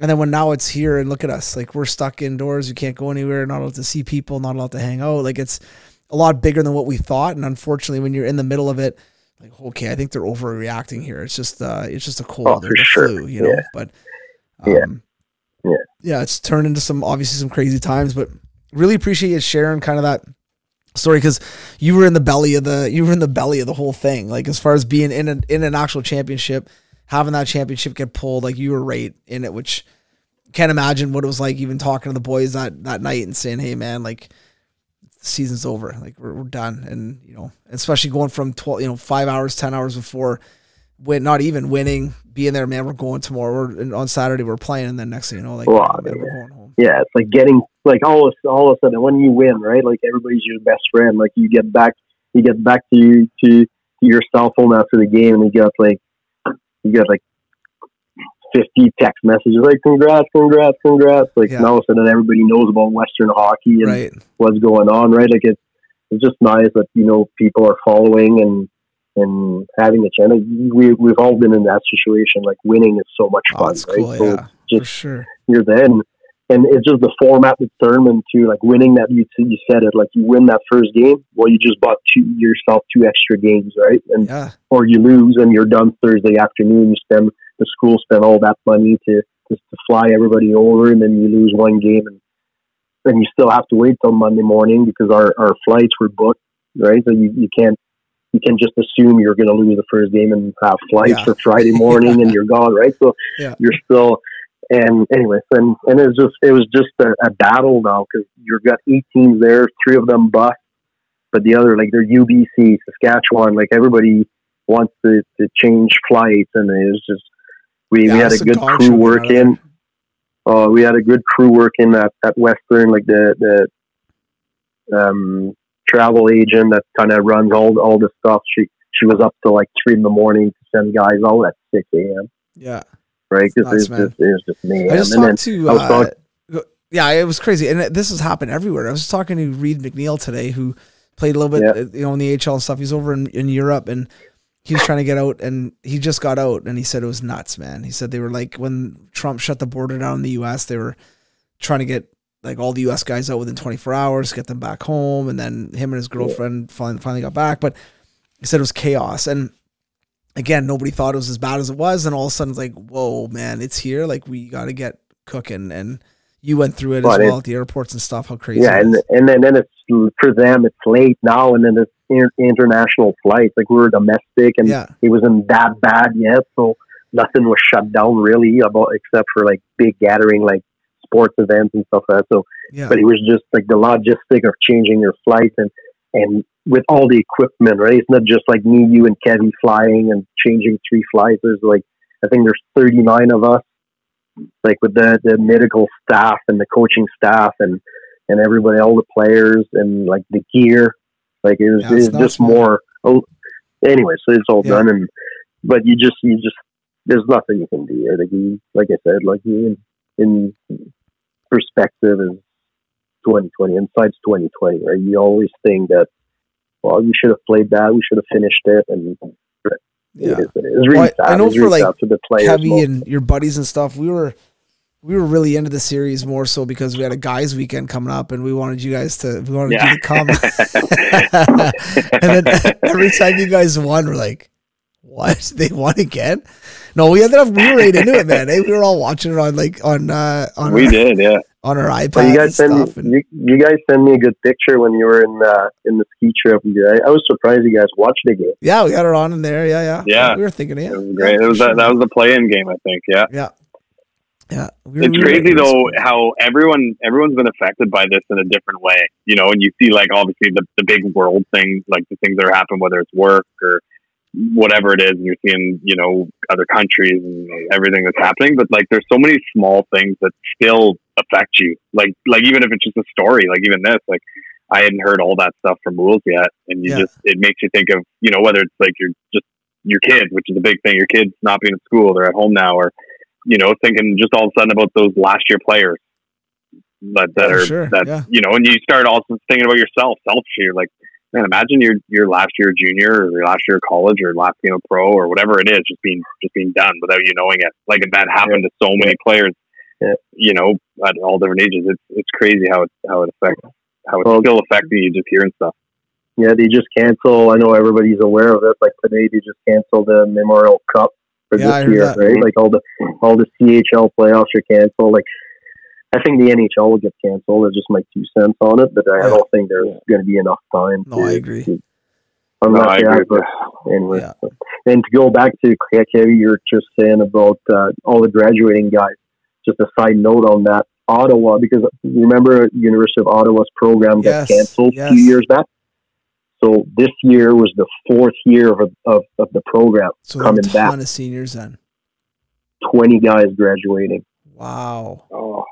And then when now it's here, and look at us, like we're stuck indoors. You can't go anywhere. Not allowed to see people. Not allowed to hang out. Like it's a lot bigger than what we thought. And unfortunately, when you're in the middle of it, like okay, I think they're overreacting here. It's just uh, it's just a cold Oh, the sure. flu, you know. Yeah. But Yeah. um, Yeah. yeah, it's turned into some obviously some crazy times, but really appreciate you sharing kind of that story because you were in the belly of the you were in the belly of the whole thing. Like as far as being in an in an actual championship, having that championship get pulled, like you were right in it, which can't imagine what it was like even talking to the boys that that night and saying, "Hey, man, like." Season's over. Like we're, we're done, and you know, especially going from twelve, you know, five hours, ten hours before, win, not even winning, being there, man. We're going tomorrow. We're and on Saturday. We're playing, and then next thing you know, like, Wow, man, yeah. we're going home. yeah, it's like getting like all of all of a sudden when you win, right? Like everybody's your best friend. Like you get back, you get back to you to, to your cell phone after the game, and you got like you got like fifty text messages like congrats, congrats, congrats. Like Yeah. now all of a sudden everybody knows about Western hockey and Right. what's going on, right? Like it's it's just nice that you know people are following and and having a chance. Like, we we've all been in that situation. Like winning is so much Oh, fun, it's right? cool. so yeah, just sure. you're there and, and it's just the format the tournament too like winning that you you said it like you win that first game well you just bought two yourself two extra games right and Yeah, or you lose and you're done thursday afternoon you spend the school spent all that money to just to fly everybody over and then you lose one game and then you still have to wait till monday morning because our, our flights were booked right so you, you can't you can just assume you're going to lose the first game and have flights Yeah. for Friday morning and you're gone, right? So Yeah. you're still, and anyways, and and it was just it was just a, a battle now because you've got eight teams there, three of them bust, but the other like they're UBC, Saskatchewan, like everybody wants to, to change flights, and it was just we, Yeah, we had a good crew shit work in. Uh, we had a good crew working at, at Western, like the the um, travel agent that kind of runs all all the stuff. She she was up to like three in the morning to send guys all at six a.m. yeah. Right? It's Because it's just it was just mayhem. I just and talked to. I was Uh, yeah, it was crazy, and this has happened everywhere. I was talking to Reed McNeil today, who played a little bit, Yeah. uh, you know, in the HL and stuff. He's over in, in Europe, and he was trying to get out, and he just got out, and he said it was nuts, man. He said they were like when Trump shut the border down in the U.S., they were trying to get like all the U.S. guys out within 24 hours, get them back home, and then him and his girlfriend finally, finally got back, but he said it was chaos, and again, nobody thought it was as bad as it was, and all of a sudden it's like, whoa, man, it's here. Like we got to get cooking, and you went through it But as well at the airports and stuff. How crazy! yeah, and and then then it's for them it's late now, and then it's inter- international flights. Like we were domestic, and yeah, it wasn't that bad yet, so nothing was shut down really about except for like big gathering like sports events and stuff like that. So yeah, but it was just like the logistic of changing your flight and and with all the equipment, right? It's not just like me, you, and Kevin flying and changing three flights. There's like I think there's 39 of us, like with the the medical staff and the coaching staff and and everybody, all the players and like the gear. Like it was, Yeah, it was just more. Oh, anyway, so it's all Yeah. done, and but you just you just there's nothing you can do. Like, you, like I said, like you in, in perspective is 2020 and side's 2020 right you always think that well we should have played that we should have finished it and yeah. it is what it is. It's really Well, I- I know it's for, really like, sad for the players Kevy most. and your buddies and stuff, we were we were really into the series more so because we had a guys weekend coming up and we wanted you guys to we wanted Yeah. you to come. and then every time you guys won, we're like, what? They won again? No, we ended up we were right into it, man. Hey, we were all watching it on like on uh on we our, did, yeah. On our iPad But you and guys send stuff. me, And, you, you guys send me a good picture when you were in uh, in the ski trip. I, I was surprised you guys watched the game. yeah, we got it on in there. Yeah, yeah. Yeah. We were thinking, yeah. It was great. yeah, it was for that, that was the play-in game, I think. Yeah. Yeah. Yeah, we it's crazy though how everyone everyone's been affected by this in a different way, you know. And you see like obviously the the big world thing, like the things that are happening, whether it's work or whatever it is, and you're seeing you know other countries and everything that's happening. But like there's so many small things that still affect you, like like even if it's just a story, like even this, like I hadn't heard all that stuff from Rules yet, and you Yeah. just it makes you think of you know whether it's like you're just your kid, which is a big thing. Your kids not being at school, they're at home now, or you know, thinking just all of a sudden about those last year players that, that Oh, are sure, that yeah. you know, and you start also thinking about yourself, selfishly. You're like, man, imagine your your last year junior or your last year of college or last game of pro or whatever it is, just being just being done without you knowing it. Like if that happened to so many players, Yeah. You know, at all different ages. It's it's crazy how it how it affects how it's Well- still affecting you just hearing stuff. Yeah, they just cancel. I know everybody's aware of it. Like today, they just canceled the Memorial Cup for Yeah, this year, that. right? Like all the all the CHL playoffs are canceled. Like I think the NHL will get canceled. That's just my two cents on it, but I Yeah. don't think there's going to be enough time. No, to- I agree. to- No, unless I they agree have anyway. Yeah. And to go back to Kevin, you're just saying about uh, all the graduating guys. Just a side note on that, Ottawa, because remember University of Ottawa's program Yes, got canceled a few years back. So this year was the fourth year of of, of the program. So we have a coming back. ton of seniors then. Twenty guys graduating. Wow, Oh,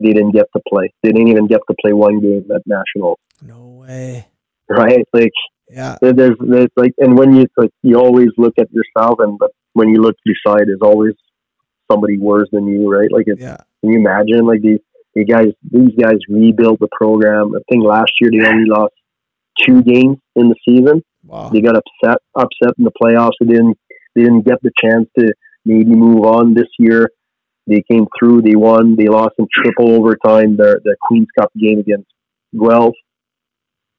They didn't get to play. They didn't even get to play one game at national. no way. Right? Like Yeah, there's, there's like, and when you like, you always look at yourself, and but when you look beside, is always somebody worse than you, right? Like, it's, yeah, can you imagine? Like these, these guys, these guys rebuilt the program. I think last year they only lost two games in the season. wow. They got upset, upset in the playoffs. They didn't, they didn't get the chance to maybe move on this year. They came through. They won. They lost in triple overtime. Their the Queens Cup game against Guelph,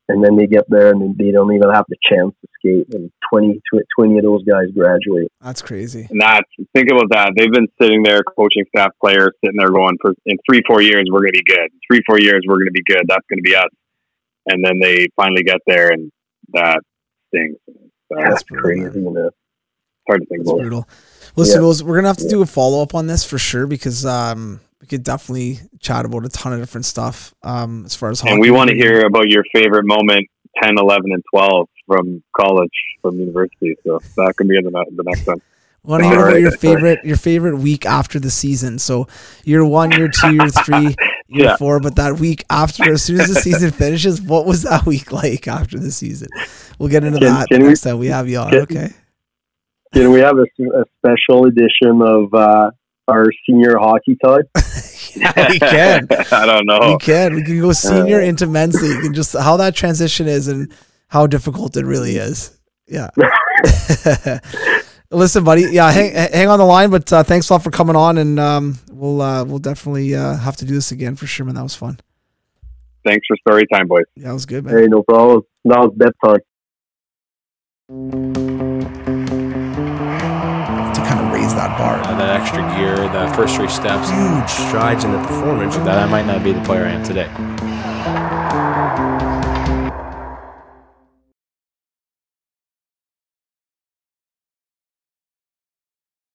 and then they get there and they don't even have the chance to skate. And 20, 20 of those guys graduate. That's crazy. and that's think about that. They've been sitting there, coaching staff, players, sitting there going, for in three, four years, we're going to be good. Three, four years, we're going to be good. That's going to be us. And then they finally get there, and that stings. That's That's crazy. man. You know? hard to think That's about. brutal. Listen, Yeah. We're gonna have to do a follow up on this for sure because um we could definitely chat about a ton of different stuff um as far as And we want to hear about your favorite moment 10, 11, and 12 from college, from university. So that can be in the, the next one. want to hear about your favorite your favorite week after the season. So year one, year two, year three, year Yeah. four, but that week after, as soon as the season finishes, what was that week like after the season? We'll get into Can- that can the we- next time we have you on. can- Okay. Can we have a, a special edition of uh, our senior hockey time? yeah, we can. I don't know. We can. We can go Uh, senior into men's league and just how that transition is and how difficult it really is. Yeah. Listen, buddy. Yeah, hang hang on the line, but uh, thanks a lot for coming on, and um, we'll uh, we'll definitely uh, have to do this again for sure, man. That was fun. Thanks for story time, boys. Yeah, it was good, man. Hey, no problem. Now it's bedtime. That. Uh, that extra gear, the first three steps, Huge strides in the performance. that I might not be the player I am today.